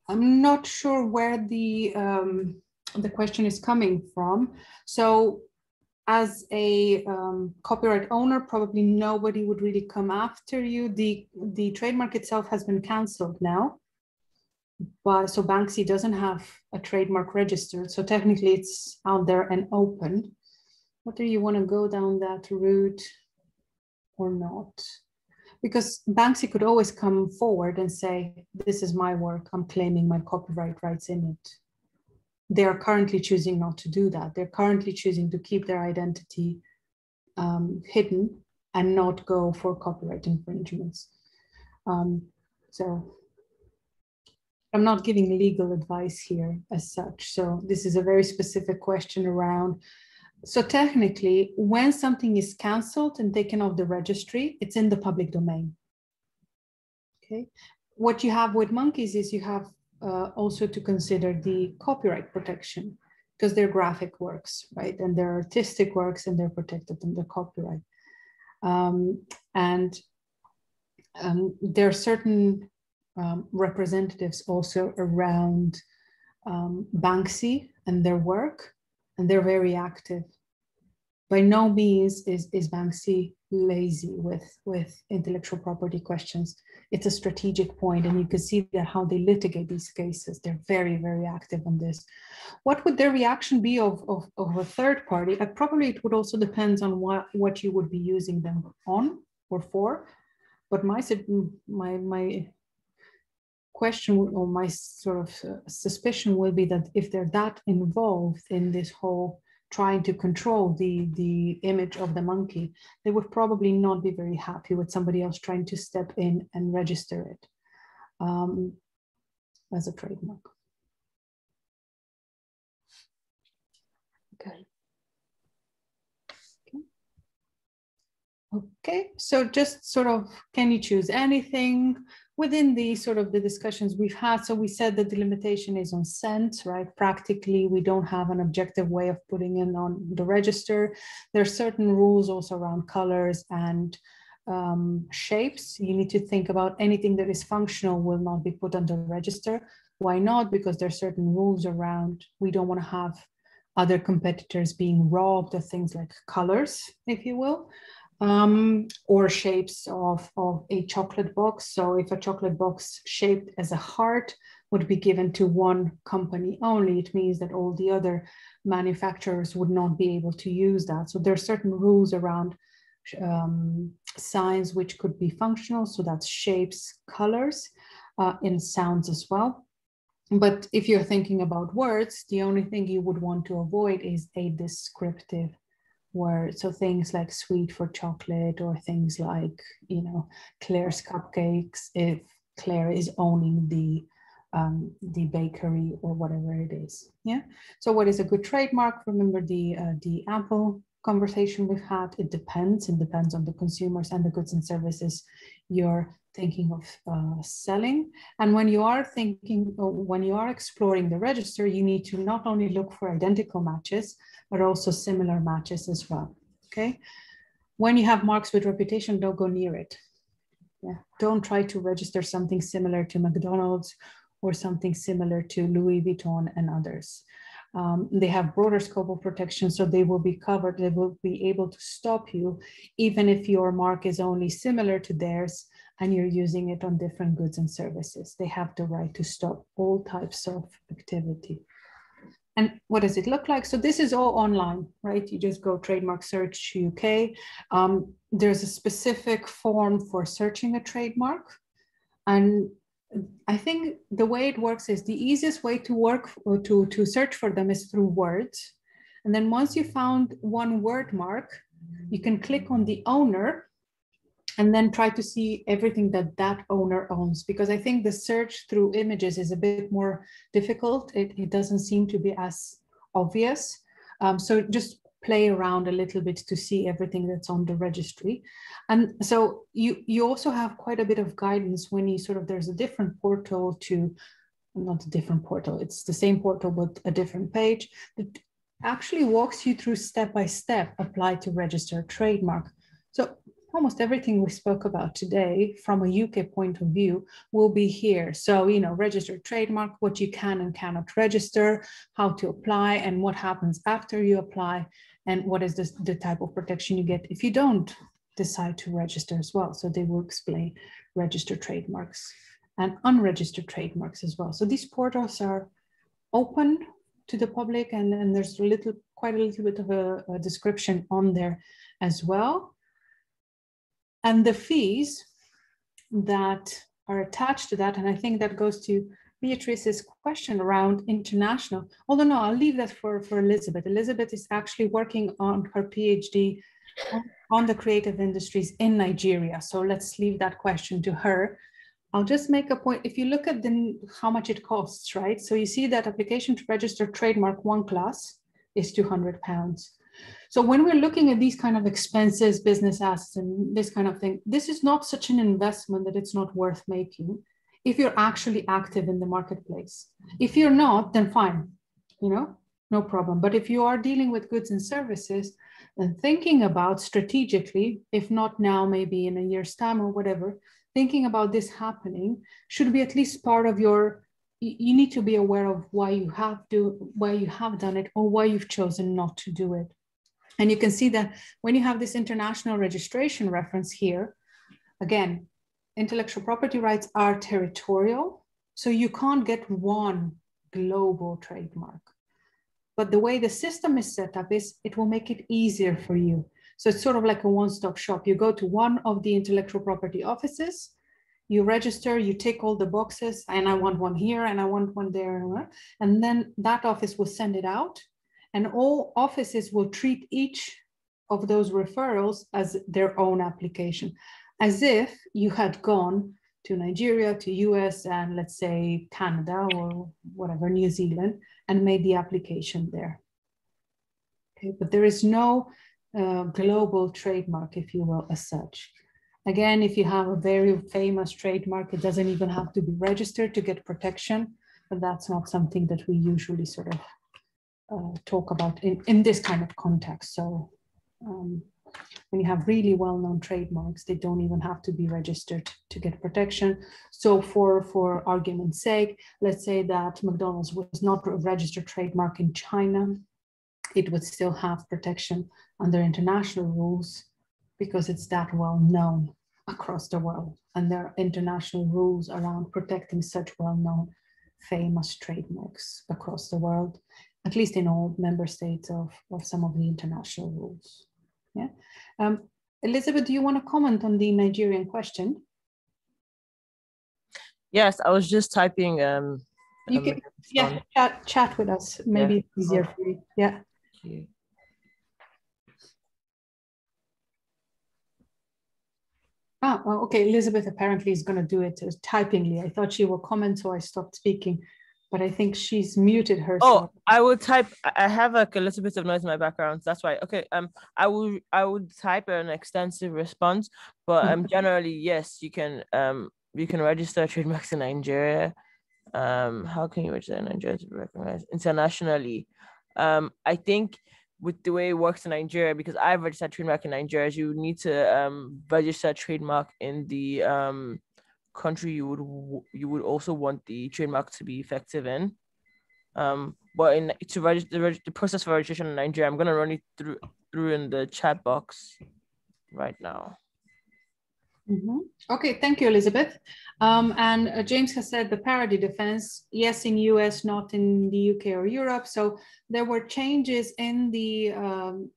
I'm not sure where the um, the question is coming from. So as a um, copyright owner, probably nobody would really come after you. The, the trademark itself has been canceled now. But so Banksy doesn't have a trademark registered. So technically it's out there and open. Whether you want to go down that route or not. Because Banksy could always come forward and say, this is my work, I'm claiming my copyright rights in it they are currently choosing not to do that. They're currently choosing to keep their identity um, hidden and not go for copyright infringements. Um, so I'm not giving legal advice here as such. So this is a very specific question around. So technically, when something is canceled and taken off the registry, it's in the public domain. Okay. What you have with monkeys is you have uh, also to consider the copyright protection because they're graphic works, right? And they're artistic works and they're protected under copyright. Um, and um, there are certain um, representatives also around um, Banksy and their work, and they're very active. By no means is, is Banksy lazy with, with intellectual property questions. It's a strategic point and you can see that how they litigate these cases. They're very very active on this. What would their reaction be of, of, of a third party? Uh, probably it would also depend on what what you would be using them on or for. But my my my question or my sort of uh, suspicion will be that if they're that involved in this whole trying to control the, the image of the monkey, they would probably not be very happy with somebody else trying to step in and register it um, as a trademark. Okay. Okay, so just sort of, can you choose anything? Within the sort of the discussions we've had, so we said that the limitation is on scent, right? Practically, we don't have an objective way of putting in on the register. There are certain rules also around colors and um, shapes. You need to think about anything that is functional will not be put on the register. Why not? Because there are certain rules around. We don't want to have other competitors being robbed of things like colors, if you will um, or shapes of, of a chocolate box. So if a chocolate box shaped as a heart would be given to one company only, it means that all the other manufacturers would not be able to use that. So there are certain rules around um, signs which could be functional. So that's shapes, colors, uh, and sounds as well. But if you're thinking about words, the only thing you would want to avoid is a descriptive where so things like sweet for chocolate or things like you know claire's cupcakes if claire is owning the um, the bakery or whatever it is. Yeah. So what is a good trademark? Remember the uh, the apple conversation we've had? It depends. It depends on the consumers and the goods and services you're thinking of uh, selling. And when you are thinking, uh, when you are exploring the register, you need to not only look for identical matches, but also similar matches as well, okay? When you have marks with reputation, don't go near it. Yeah, don't try to register something similar to McDonald's or something similar to Louis Vuitton and others. Um, they have broader scope of protection, so they will be covered. They will be able to stop you, even if your mark is only similar to theirs and you're using it on different goods and services. They have the right to stop all types of activity. And what does it look like? So this is all online, right? You just go trademark search UK. Um, there's a specific form for searching a trademark. And I think the way it works is the easiest way to work or to, to search for them is through words. And then once you found one word mark, you can click on the owner and then try to see everything that that owner owns because i think the search through images is a bit more difficult. It, it doesn't seem to be as obvious. Um, so just play around a little bit to see everything that's on the registry. And so you you also have quite a bit of guidance when you sort of there's a different portal to not a different portal it's the same portal but a different page that actually walks you through step by step apply to register trademark. So almost everything we spoke about today from a UK point of view will be here. So, you know, register trademark, what you can and cannot register, how to apply, and what happens after you apply, and what is this, the type of protection you get if you don't decide to register as well. So they will explain registered trademarks and unregistered trademarks as well. So these portals are open to the public and, and there's a little, quite a little bit of a, a description on there as well. And the fees that are attached to that, and I think that goes to Beatrice's question around international, although no, I'll leave that for, for Elizabeth. Elizabeth is actually working on her PhD on, the creative industries in Nigeria. So let's leave that question to her. I'll just make a point. If you look at the, how much it costs, right? So you see that application to register trademark one class is 200 pounds. So when we're looking at these kind of expenses, business assets, and this kind of thing, this is not such an investment that it's not worth making if you're actually active in the marketplace. If you're not, then fine, you know, no problem. But if you are dealing with goods and services, then thinking about strategically, if not now, maybe in a year's time or whatever, thinking about this happening should be at least part of your you need to be aware of why you have do why you have done it or why you've chosen not to do it and you can see that when you have this international registration reference here, again, intellectual property rights are territorial. So you can't get one global trademark. But the way the system is set up is it will make it easier for you. So it's sort of like a one-stop shop. You go to one of the intellectual property offices, you register, you tick all the boxes, and I want one here, and I want one there, and then that office will send it out and all offices will treat each of those referrals as their own application, as if you had gone to Nigeria, to US, and let's say Canada or whatever, New Zealand, and made the application there. Okay, but there is no uh, global trademark, if you will, as such. Again, if you have a very famous trademark, it doesn't even have to be registered to get protection, but that's not something that we usually sort of uh, talk about in, in this kind of context. So um, when you have really well-known trademarks, they don't even have to be registered to get protection. So for, for argument's sake, let's say that McDonald's was not a registered trademark in China, it would still have protection under international rules because it's that well known across the world. And there are international rules around protecting such well-known famous trademarks across the world, at least in all member states of, of some of the international rules. Yeah. Um, Elizabeth, do you want to comment on the Nigerian question? Yes, I was just typing. Um, you um, can, yeah, chat, chat with us. Maybe yeah. it's easier for you. Yeah. You. Ah, well, okay. Elizabeth apparently is going to do it typingly. I thought she will comment, so I stopped speaking but I think she's muted herself. Oh, I will type. I have like a little bit of noise in my background. So that's why. Okay. Um, I will. I would type an extensive response, but um, [laughs] generally, yes, you can. Um, you can register trademarks in Nigeria. Um, how can you register in Nigeria to be recognized internationally? Um, I think with the way it works in Nigeria, because I've registered trademark in Nigeria, you need to um register trademark in the um country you would you would also want the trademark to be effective in. Um, but in to register the, the process for registration in Nigeria, I'm gonna run it through through in the chat box right now. Mm-hmm. Okay, thank you, Elizabeth. Um, and uh, James has said the parody defense, yes, in US, not in the UK or Europe. So there were changes in the um,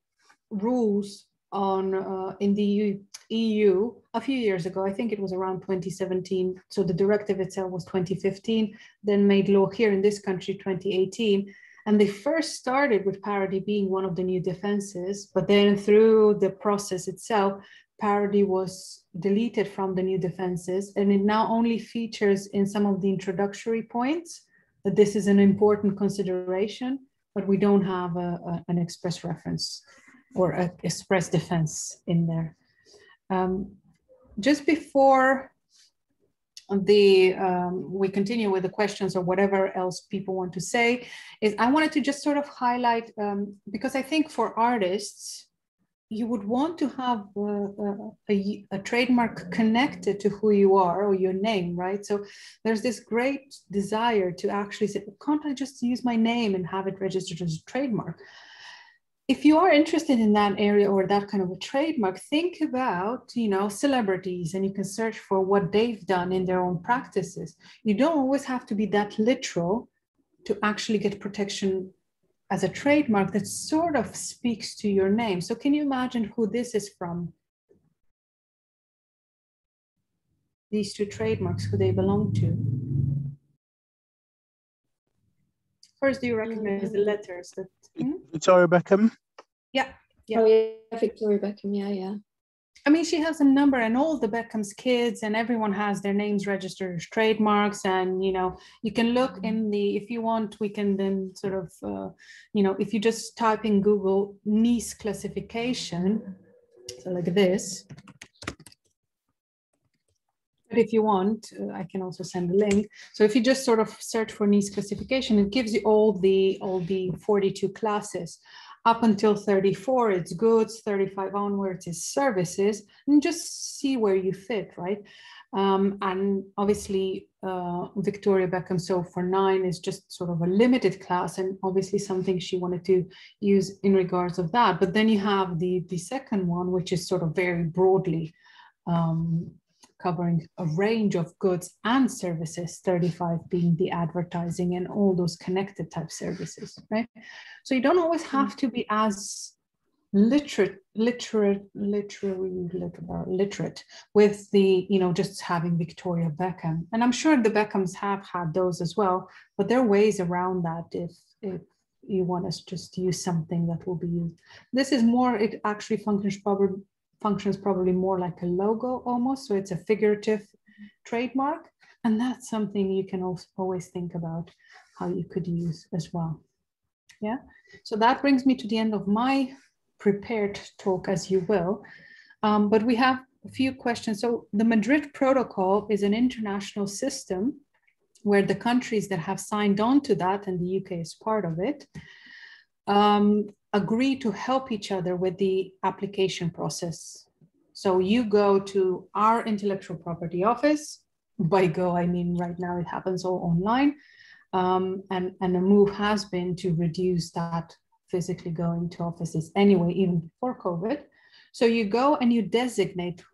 rules on uh, in the EU a few years ago. I think it was around 2017. So the directive itself was 2015, then made law here in this country 2018. And they first started with parody being one of the new defenses, but then through the process itself, parody was deleted from the new defenses, and it now only features in some of the introductory points that this is an important consideration, but we don't have a, a, an express reference or express defense in there. Um, just before the um, we continue with the questions or whatever else people want to say, is I wanted to just sort of highlight um, because I think for artists, you would want to have a, a, a, trademark connected to who you are or your name, right? So there's this great desire to actually say, can't I just use my name and have it registered as a trademark? If you are interested in that area or that kind of a trademark, think about, you know, celebrities and you can search for what they've done in their own practices. You don't always have to be that literal to actually get protection as a trademark that sort of speaks to your name. So can you imagine who this is from? These two trademarks, who they belong to. First, do you recognize the letters that hmm? Victoria Beckham? Yeah. Yeah. Oh yeah, Victoria Beckham, yeah, yeah. I mean, she has a number, and all the Beckham's kids, and everyone has their names registered as trademarks. And you know, you can look in the if you want, we can then sort of, uh, you know, if you just type in Google Nice classification, so like this, but if you want, uh, I can also send a link. So if you just sort of search for Nice classification, it gives you all the all the 42 classes. Up until 34, it's goods, 35 onwards is services, and just see where you fit, right? Um, and obviously, uh, Victoria Beckham, so for nine is just sort of a limited class, and obviously something she wanted to use in regards of that. But then you have the the second one, which is sort of very broadly um, covering a range of goods and services, 35 being the advertising and all those connected type services, right? So you don't always have mm. to be as literate, literate, literary, literate, literate with the, you know, just having Victoria Beckham. And I'm sure the Beckhams have had those as well, but there are ways around that if, if you want us just use something that will be used. This is more, it actually functions probably functions probably more like a logo almost. So it's a figurative trademark. And that's something you can also always think about how you could use as well. Yeah. So that brings me to the end of my prepared talk, as you will. Um, but we have a few questions. So the Madrid Protocol is an international system where the countries that have signed on to that, and the UK is part of it, um, agree to help each other with the application process. So you go to our intellectual property office. By go, I mean right now it happens all online. Um, and, and a move has been to reduce that physically going to offices anyway, even before COVID. So you go and you designate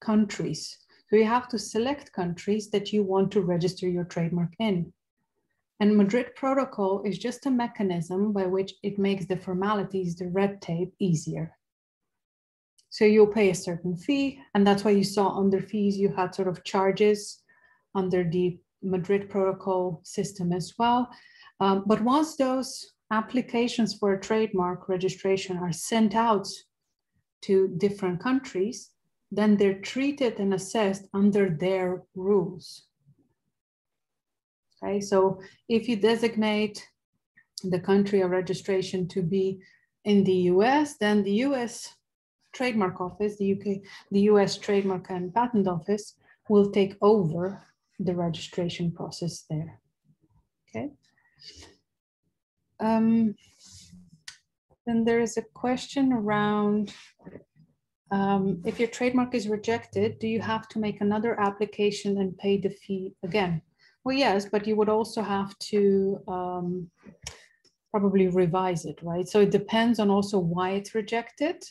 countries. So you have to select countries that you want to register your trademark in. And Madrid Protocol is just a mechanism by which it makes the formalities, the red tape, easier. So you'll pay a certain fee, and that's why you saw under fees you had sort of charges under the Madrid Protocol system as well. Um, but once those applications for a trademark registration are sent out to different countries, then they're treated and assessed under their rules. Okay, so if you designate the country of registration to be in the US, then the US Trademark Office, the UK, the US Trademark and Patent Office will take over the registration process there. Okay. Um, then there is a question around um, if your trademark is rejected, do you have to make another application and pay the fee again? Well, yes, but you would also have to um, probably revise it, right? So it depends on also why it's rejected.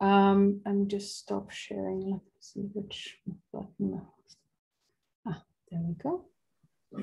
Um, and just stop sharing. Let's see which button. Ah, there we go. I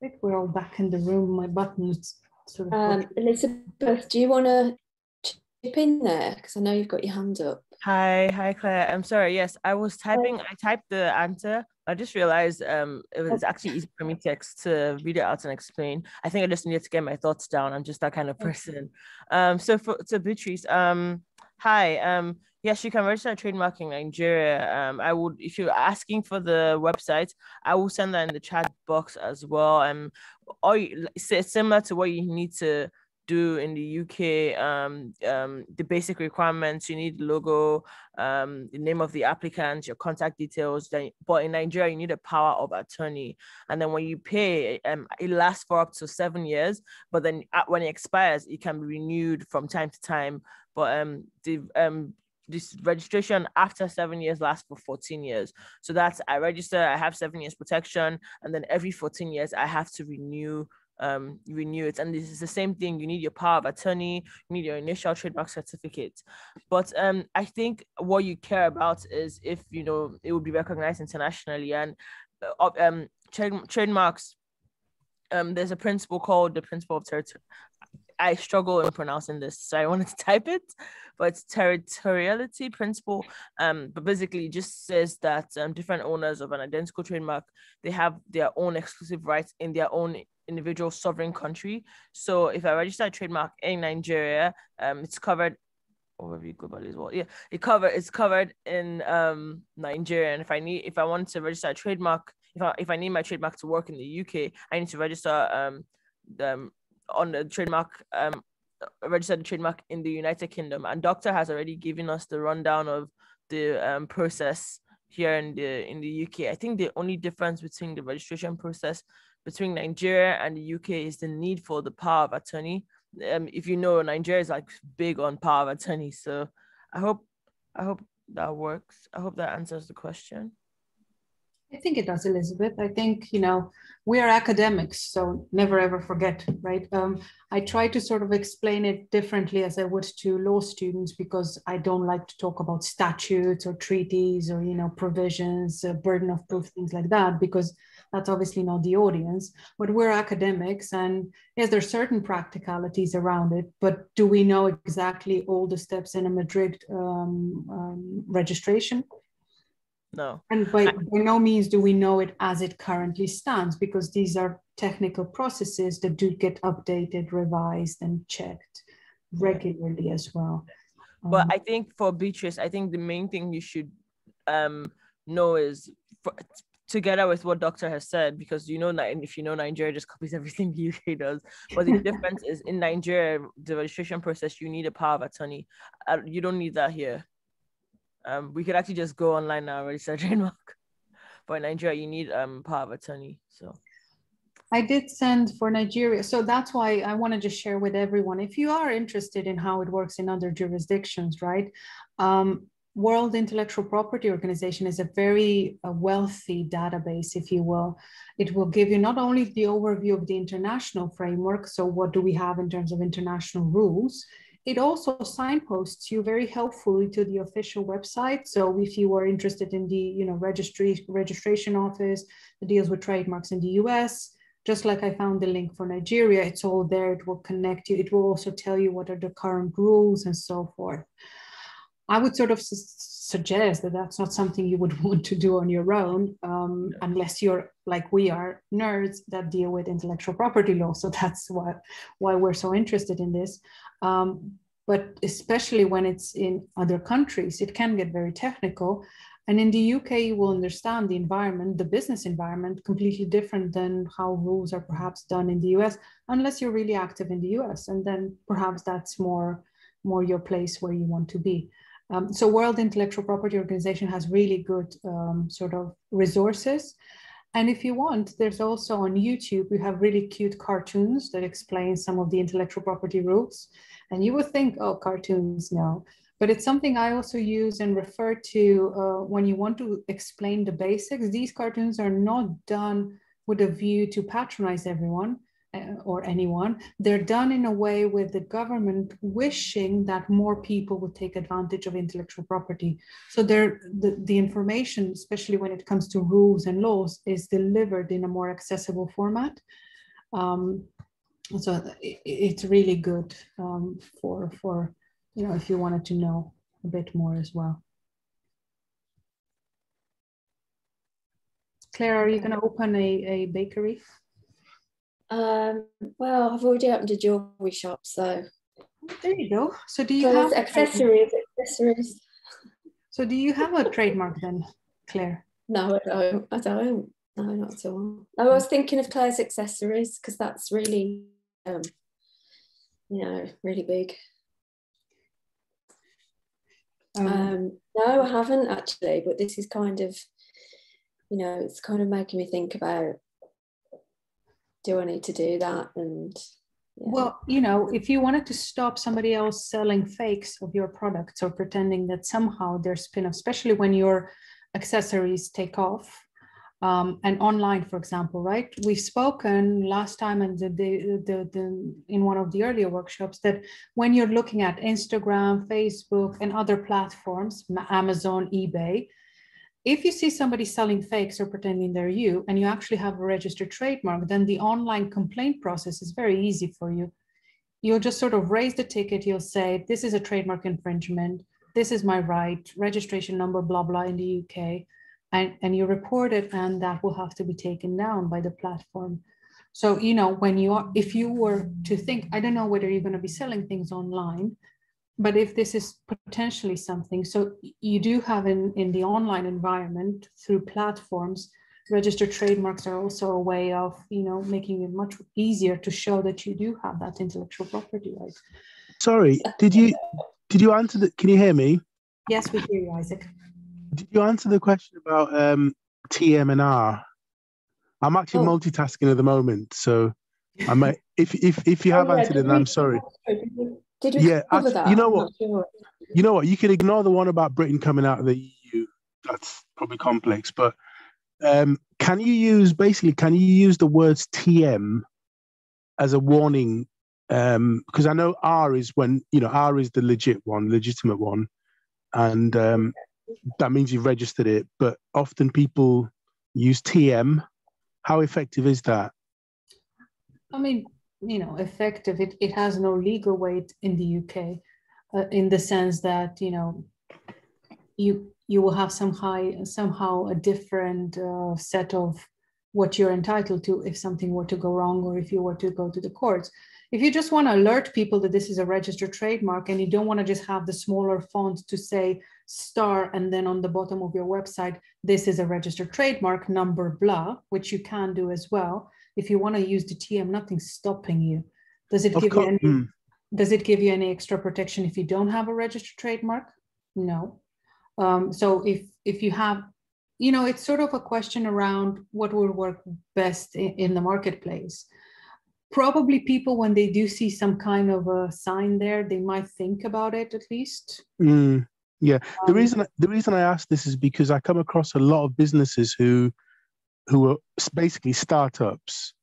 think we're all back in the room. My buttons sort of. Um, Elizabeth, do you want to chip in there? Because I know you've got your hand up. Hi, hi Claire. I'm sorry. Yes, I was typing. I typed the answer. I just realized um it was actually easy for me to to read it out and explain. I think I just needed to get my thoughts down. I'm just that kind of person. Um, so for to Beatrice, um, hi. Um, yes, you can register a trademark in Nigeria. Um, I would if you're asking for the website, I will send that in the chat box as well. Um, or similar to what you need to do in the UK, um, um, the basic requirements, you need logo, um, the name of the applicant, your contact details. Then, but in Nigeria, you need a power of attorney. And then when you pay, um, it lasts for up to seven years. But then when it expires, it can be renewed from time to time. But um, the um, this registration after seven years lasts for 14 years. So that's I register, I have seven years protection, and then every 14 years I have to renew um, renew it. And this is the same thing. You need your power of attorney, you need your initial trademark certificate. But um, I think what you care about is if you know it will be recognized internationally and uh, um, trade, trademarks. Um, there's a principle called the principle of territory. I struggle in pronouncing this, so I wanted to [laughs] type it, but it's territoriality principle. Um, but basically, just says that um, different owners of an identical trademark they have their own exclusive rights in their own individual sovereign country. So if I register a trademark in Nigeria, um, it's covered overview globally as well. Yeah, it cover it's covered in um Nigeria. And if I need if I want to register a trademark, if I if I need my trademark to work in the UK, I need to register um the um, on the trademark um register the trademark in the United Kingdom. And Doctor has already given us the rundown of the um process here in the in the UK. I think the only difference between the registration process between Nigeria and the UK is the need for the power of attorney. Um, if you know, Nigeria is like big on power of attorney. So I hope I hope that works. I hope that answers the question. I think it does, Elizabeth. I think, you know, we are academics, so never ever forget, right? Um, I try to sort of explain it differently as I would to law students because I don't like to talk about statutes or treaties or, you know, provisions, uh, burden of proof, things like that, because that's obviously not the audience. But we're academics, and yes, there's certain practicalities around it, but do we know exactly all the steps in a Madrid um, um, registration? No. And by, by no means do we know it as it currently stands because these are technical processes that do get updated, revised, and checked regularly as well. But um, I think for Beatrice, I think the main thing you should um, know is for, together with what doctor has said because you know if you know nigeria just copies [laughs] everything the uk does but the [laughs] difference is in nigeria the registration process you need a power of attorney uh, you don't need that here um, we could actually just go online now and register [laughs] trademark. But in Nigeria, you need um power of attorney. So I did send for Nigeria. So that's why I want to just share with everyone. If you are interested in how it works in other jurisdictions, right? Um, World Intellectual Property Organization is a very uh, wealthy database, if you will. It will give you not only the overview of the international framework, so what do we have in terms of international rules, it also signposts you very helpfully to the official website. So if you are interested in the you know registry registration office that deals with trademarks in the US, just like I found the link for Nigeria, it's all there. It will connect you. It will also tell you what are the current rules and so forth. I would sort of suggest that that's not something you would [laughs] want to do on your own, um, unless you're like we are nerds that deal with intellectual property law. So [laughs] that's why why we're so interested in this. Um, but especially when it's in other countries, it can get very technical. And in the UK, you will understand the environment, the business environment, completely different than how rules are perhaps done in the US, unless you're really active in the US. And then perhaps that's more, more your place where you want to be. Um, so World Intellectual Property Organization has really good um, sort of resources. And if you want, there's also on YouTube, we have really cute cartoons that explain some of the intellectual property rules. And you would think, oh, cartoons, no. But it's something I also use and refer to uh, when you want to explain the basics. These cartoons are not done with a view to patronize everyone or anyone. They're done in a way with the government wishing that more people would take advantage of intellectual property. So the, the information, especially when it comes to rules and laws, is delivered in a more accessible format. Um, so it, it's really good um, for for you know if you wanted to know a bit more as well. Claire, are you going to open a, a bakery? Um, well, I've already opened a jewelry shop, so there you go. So do you so have accessories? Accessories. So do you have a trademark then, Claire? No, I don't. I don't. No, not at all. I was thinking of Claire's accessories because that's really um, you know, really big. Um, um, no, I haven't actually, but this is kind of, you know, it's kind of making me think about do I need to do that? And yeah. well, you know, if you wanted to stop somebody else selling fakes of your products or pretending that somehow they're spin off, especially when your accessories take off, um, and online, for example, right? We've spoken last time and the, the, the, the, in one of the earlier workshops that when you're looking at Instagram, Facebook, and other platforms, Amazon, eBay, if you see somebody selling fakes or pretending they're you and you actually have a registered trademark, then the online complaint process is very easy for you. You'll just sort of raise the ticket, you'll say, this is a trademark infringement, this is my right, registration number, blah, blah, in the UK and, and you report it and that will have to be taken down by the platform. So, you know, when you are, if you were to think, I don't know whether you're going to be selling things online, but if this is potentially something, so you do have in, in the online environment through platforms, registered trademarks are also a way of, you know, making it much easier to show that you do have that intellectual property right. Sorry, did you, did you answer that? Can you hear me? Yes, we hear you, Isaac did you answer the question about um, TM and R? I'm actually oh. multitasking at the moment, so I might. If if if you have oh, answered it, I'm sorry. Did we yeah, actually, that? You know what? Sure. You know what? You can ignore the one about Britain coming out of the EU. That's probably complex, but um, can you use basically? Can you use the words TM as a warning? Because um, I know R is when you know R is the legit one, legitimate one, and um, that means you've registered it. But often people use TM. How effective is that? I mean, you know, effective. It, it has no legal weight in the UK, uh, in the sense that you know, you you will have some high somehow a different uh, set of what you're entitled to if something were to go wrong or if you were to go to the courts. If you just want to alert people that this is a registered trademark and you don't want to just have the smaller font to say star and then on the bottom of your website, this is a registered trademark number blah, which you can do as well. If you want to use the TM, nothing's stopping you. Does it of give you any mm. does it give you any extra protection if you don't have a registered trademark? No. Um, so if if you have, you know, it's sort of a question around what will work best in, in the marketplace. Probably people, when they do see some kind of a sign there, they might think about it at least. Mm, yeah, the Um, reason the reason I ask this is because I come across a lot of businesses who who are basically startups,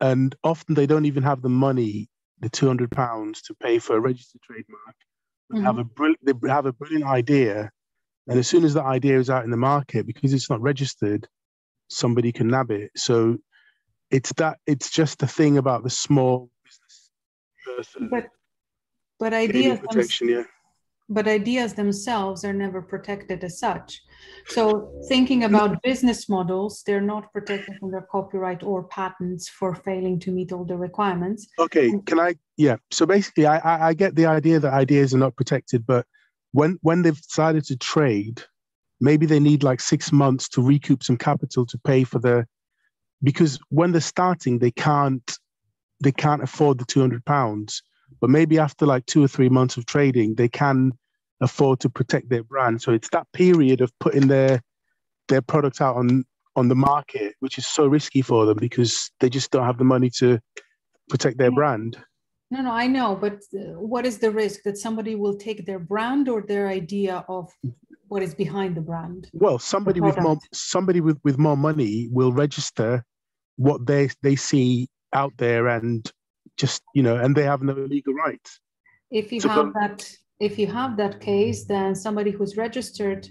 and often they don't even have the money, the two hundred pounds, to pay for a registered trademark. They have mm-hmm. a brill- they have a brilliant idea, and as soon as the idea is out in the market, because it's not registered, somebody can nab it. So it's that it's just the thing about the small business person But but ideas them- Yeah. but ideas themselves are never protected as such. So thinking about business models, they're not protected under copyright or patents for failing to meet all the requirements. Okay, Mm. can I? Yeah. So basically, I, I I get the idea that ideas are not protected, but when when they've decided to trade, maybe they need like six months to recoup some capital to pay for the, because when they're starting, they can't they can't afford the two hundred pounds, but maybe after like two or three months of trading, they can afford to protect their brand. So it's that period of putting their their product out on on the market, which is so risky for them because they just don't have the money to protect their brand. No, no, I know, but uh, what is the risk that somebody will take their brand or their idea of what is behind the brand? Well, somebody with more somebody with, with more money will register what they they see out there and just you know and they have no legal rights. If you So have that, if you have that case, then somebody who's registered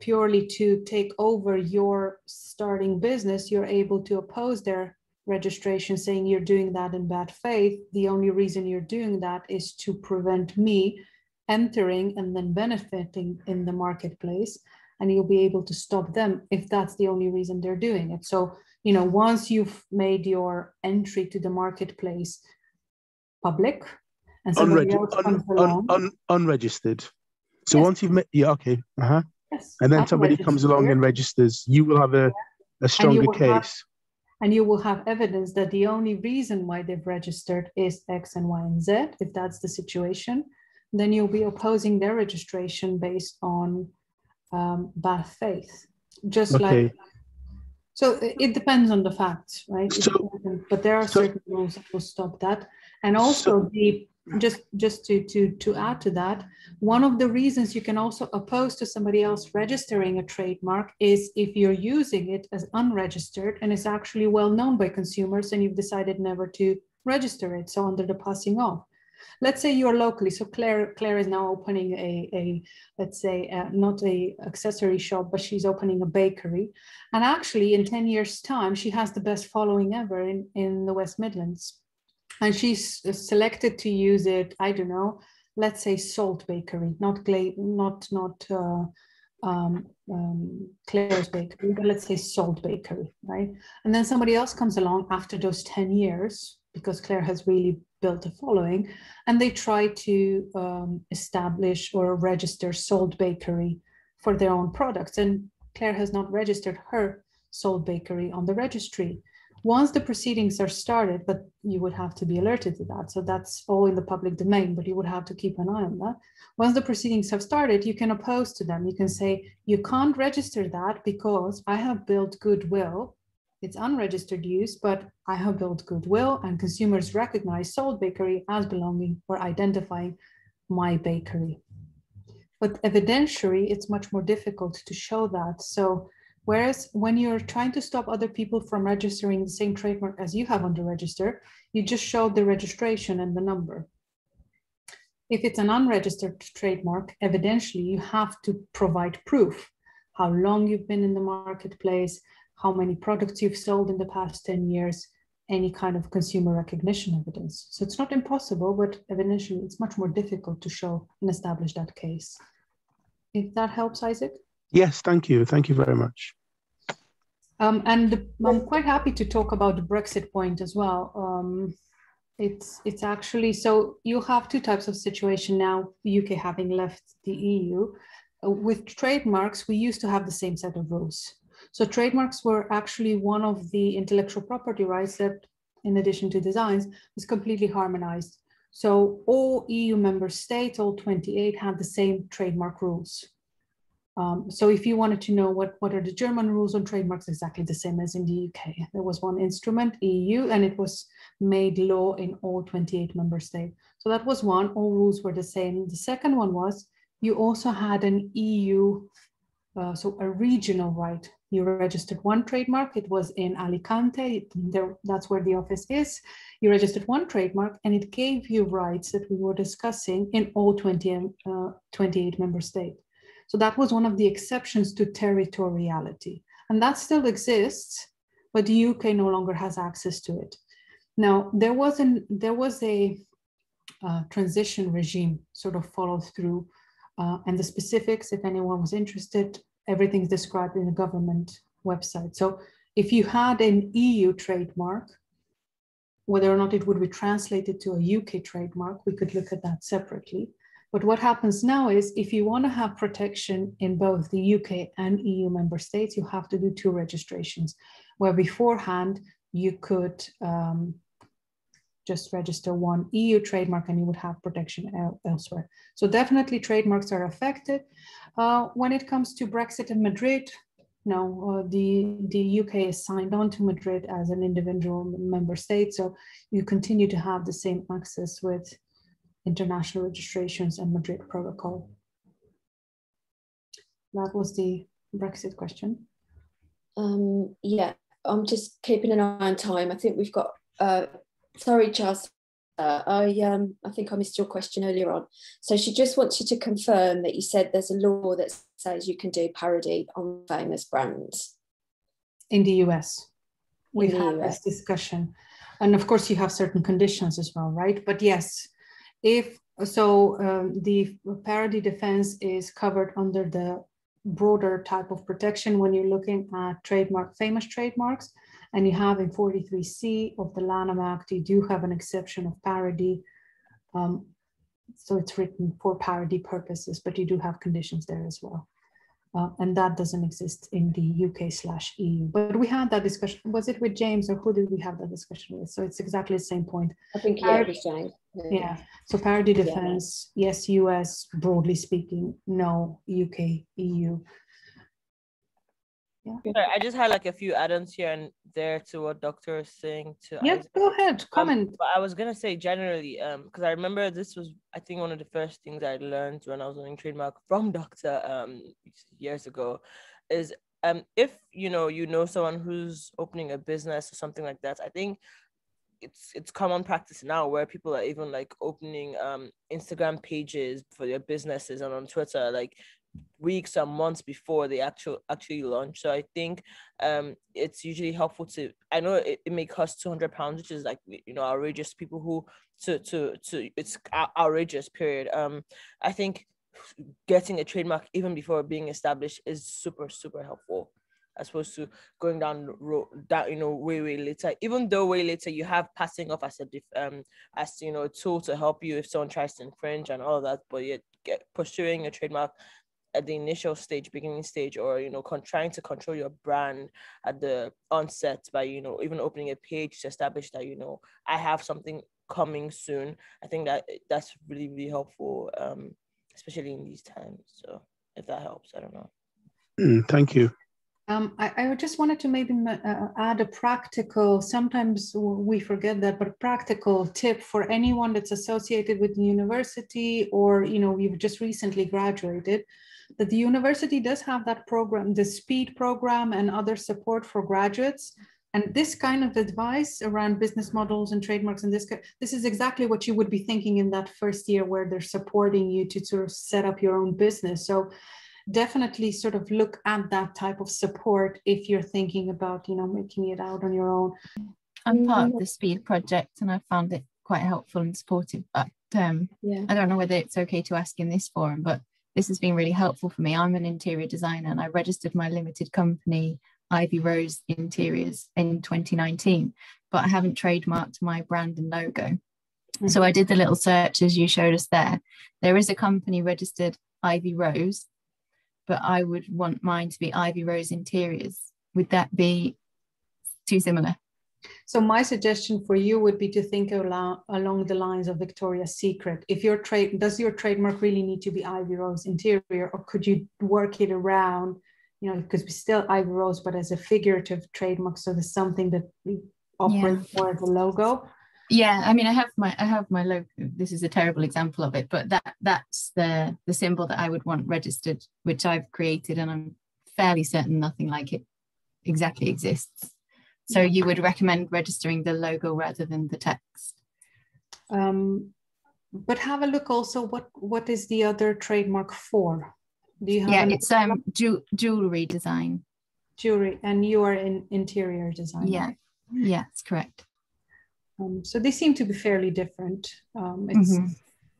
purely to take over your starting business, you're able to oppose their registration saying you're doing that in bad faith. The only reason you're doing that is to prevent me entering and then benefiting in the marketplace. And you'll be able to stop them if that's the only reason they're doing it. So, you know, once you've made your entry to the marketplace public and else un, comes un, along, un, unregistered. So Yes. once you've met, yeah, okay, uh-huh. yes, and then somebody comes along and registers, you will have a, a stronger have- case. and you will have evidence that the only reason why they've registered is X and Y and Z, if that's the situation, then you'll be opposing their registration based on um, bad faith. Just Okay. like, so it, depends on the facts, right? So- But there are so- certain rules that will stop that. And also the, just, just to, to, to add to that, one of the reasons you can also oppose to somebody else registering a trademark is if you're using it as unregistered and it's actually well known by consumers and you've decided never to register it. So under the passing off. Let's say you're locally. So Claire, Claire is now opening a, a let's say uh, not a accessory shop, but she's opening a bakery. And actually, in 10 years' time, she has the best following ever in, in the West Midlands. And she's selected to use it, I don't know, let's say salt bakery, not gla- not not uh, um, um, Claire's bakery, but let's say salt bakery, right? And then somebody else comes along after those 10 years, because Claire has really built a following, and they try to um, establish or register salt bakery for their own products. And Claire has not registered her salt bakery on the registry once the proceedings are started, but you would have to be alerted to that. So that's all in the public domain, but you would have to keep an eye on that. Once the proceedings have started, you can oppose to them. You can say, you can't register that because I have built goodwill. It's unregistered use, but I have built goodwill and consumers recognize Salt Bakery as belonging or identifying my bakery. But evidentiary, it's much more difficult to show that. So Whereas when you're trying to stop other people from registering the same trademark as you have on the register, you just show the registration and the number. If it's an unregistered trademark, evidentially you have to provide proof, how long you've been in the marketplace, how many products you've sold in the past 10 years, any kind of consumer recognition evidence. So it's not impossible, but evidentially it's much more difficult to show and establish that case. If that helps, Isaac? Yes, thank you. Thank you very much. Um, and I'm quite happy to talk about the Brexit point as well. Um, it's it's actually so you have two types of situation now. UK having left the EU, uh, with trademarks, we used to have the same set of rules. So trademarks were actually one of the intellectual property rights that, in addition to designs, was completely harmonized. So all EU member states, all 28, had the same trademark rules Um, so if you wanted to know what, what are the German rules on trademarks, exactly the same as in the UK. There was one instrument, EU, and it was made law in all 28 member states. So that was one, all rules were the same. The second one was you also had an EU, uh, so a regional right. You registered one trademark, it was in Alicante, there, that's where the office is. You registered one trademark and it gave you rights that we were discussing in all 20, uh, 28 member states. So that was one of the exceptions to territoriality. And that still exists, but the UK no longer has access to it. Now, there was, an, there was a uh, transition regime sort of followed through, uh, and the specifics, if anyone was interested, everything's described in the government website. So if you had an EU trademark, whether or not it would be translated to a UK trademark, we could look at that separately. But what happens now is if you want to have protection in both the UK and EU member states, you have to do two registrations, where beforehand you could um, just register one EU trademark and you would have protection elsewhere. So definitely trademarks are affected. Uh, when it comes to Brexit and Madrid, no, uh, the, the UK is signed on to Madrid as an individual member state. So you continue to have the same access with international registrations and Madrid Protocol. That was the Brexit question. Um, yeah, I'm just keeping an eye on time. I think we've got, uh, sorry, Charles, uh, I, um, I think I missed your question earlier on. So she just wants you to confirm that you said there's a law that says you can do parody on famous brands. In the US. We've had US. this discussion. And of course, you have certain conditions as well, right? But yes, if so, um, the parody defense is covered under the broader type of protection when you're looking at trademark, famous trademarks, and you have in 43C of the Lanham Act, you do have an exception of parody. Um, so it's written for parody purposes, but you do have conditions there as well. Uh, and that doesn't exist in the UK slash EU. But we had that discussion. Was it with James or who did we have that discussion with? So it's exactly the same point. I think yeah, it was James. Yeah. yeah. So parody defense, yeah. yes, US, broadly speaking, no, UK, EU. Yeah. Sorry, I just had like a few add-ons here and there to what Doctor is saying. To yeah, go ahead, um, comment. Um, but I was gonna say generally, um, because I remember this was I think one of the first things I learned when I was learning trademark from Doctor um years ago, is um if you know you know someone who's opening a business or something like that, I think it's it's common practice now where people are even like opening um Instagram pages for their businesses and on Twitter like weeks or months before they actual actually launch. So I think um it's usually helpful to I know it, it may cost 200 pounds, which is like you know outrageous people who to to to it's outrageous period. Um I think getting a trademark even before being established is super super helpful as opposed to going down road that you know way way later even though way later you have passing off as a diff, um as you know a tool to help you if someone tries to infringe and all that but yet pursuing a trademark at the initial stage, beginning stage, or you know, con- trying to control your brand at the onset by you know even opening a page to establish that you know I have something coming soon. I think that that's really really helpful, um, especially in these times. So if that helps, I don't know. Mm, thank you. Um, I, I, just wanted to maybe uh, add a practical, sometimes we forget that, but practical tip for anyone that's associated with the university or, you know, you've just recently graduated that the university does have that program, the SPEED program and other support for graduates. And this kind of advice around business models and trademarks and this, this is exactly what you would be thinking in that first year where they're supporting you to sort of set up your own business. So definitely sort of look at that type of support if you're thinking about, you know, making it out on your own. I'm part of the SPEED project and I found it quite helpful and supportive, but um, yeah. I don't know whether it's okay to ask in this forum, but this has been really helpful for me. I'm an interior designer and I registered my limited company, Ivy Rose Interiors, in 2019, but I haven't trademarked my brand and logo. Mm-hmm. So I did the little search as you showed us there. There is a company registered Ivy Rose, but I would want mine to be Ivy Rose Interiors. Would that be too similar? So my suggestion for you would be to think along, along the lines of Victoria's Secret. If your trade does your trademark really need to be Ivy Rose interior, or could you work it around? You know, because we still Ivy Rose, but as a figurative trademark, so there's something that we operate yeah. as a logo. Yeah, I mean, I have my I have my logo. This is a terrible example of it, but that that's the the symbol that I would want registered, which I've created, and I'm fairly certain nothing like it exactly exists. So you would recommend registering the logo rather than the text. Um, but have a look also what what is the other trademark for? Do you have yeah, it's um ju jewelry design. Jewelry, and you are in interior design. Yeah, yeah, that's correct. Um, so they seem to be fairly different. Um, it's mm -hmm.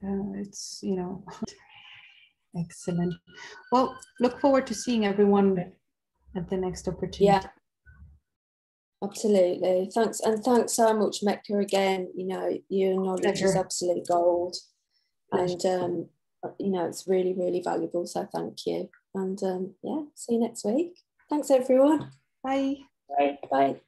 uh, it's you know [laughs] excellent. Well, look forward to seeing everyone at the next opportunity. Yeah. Absolutely. Thanks. And thanks so much, Metka, again. You know, your knowledge Pleasure. is absolute gold. And, um, you know, it's really, really valuable. So thank you. And um, yeah, see you next week. Thanks, everyone. Bye. Bye. Bye.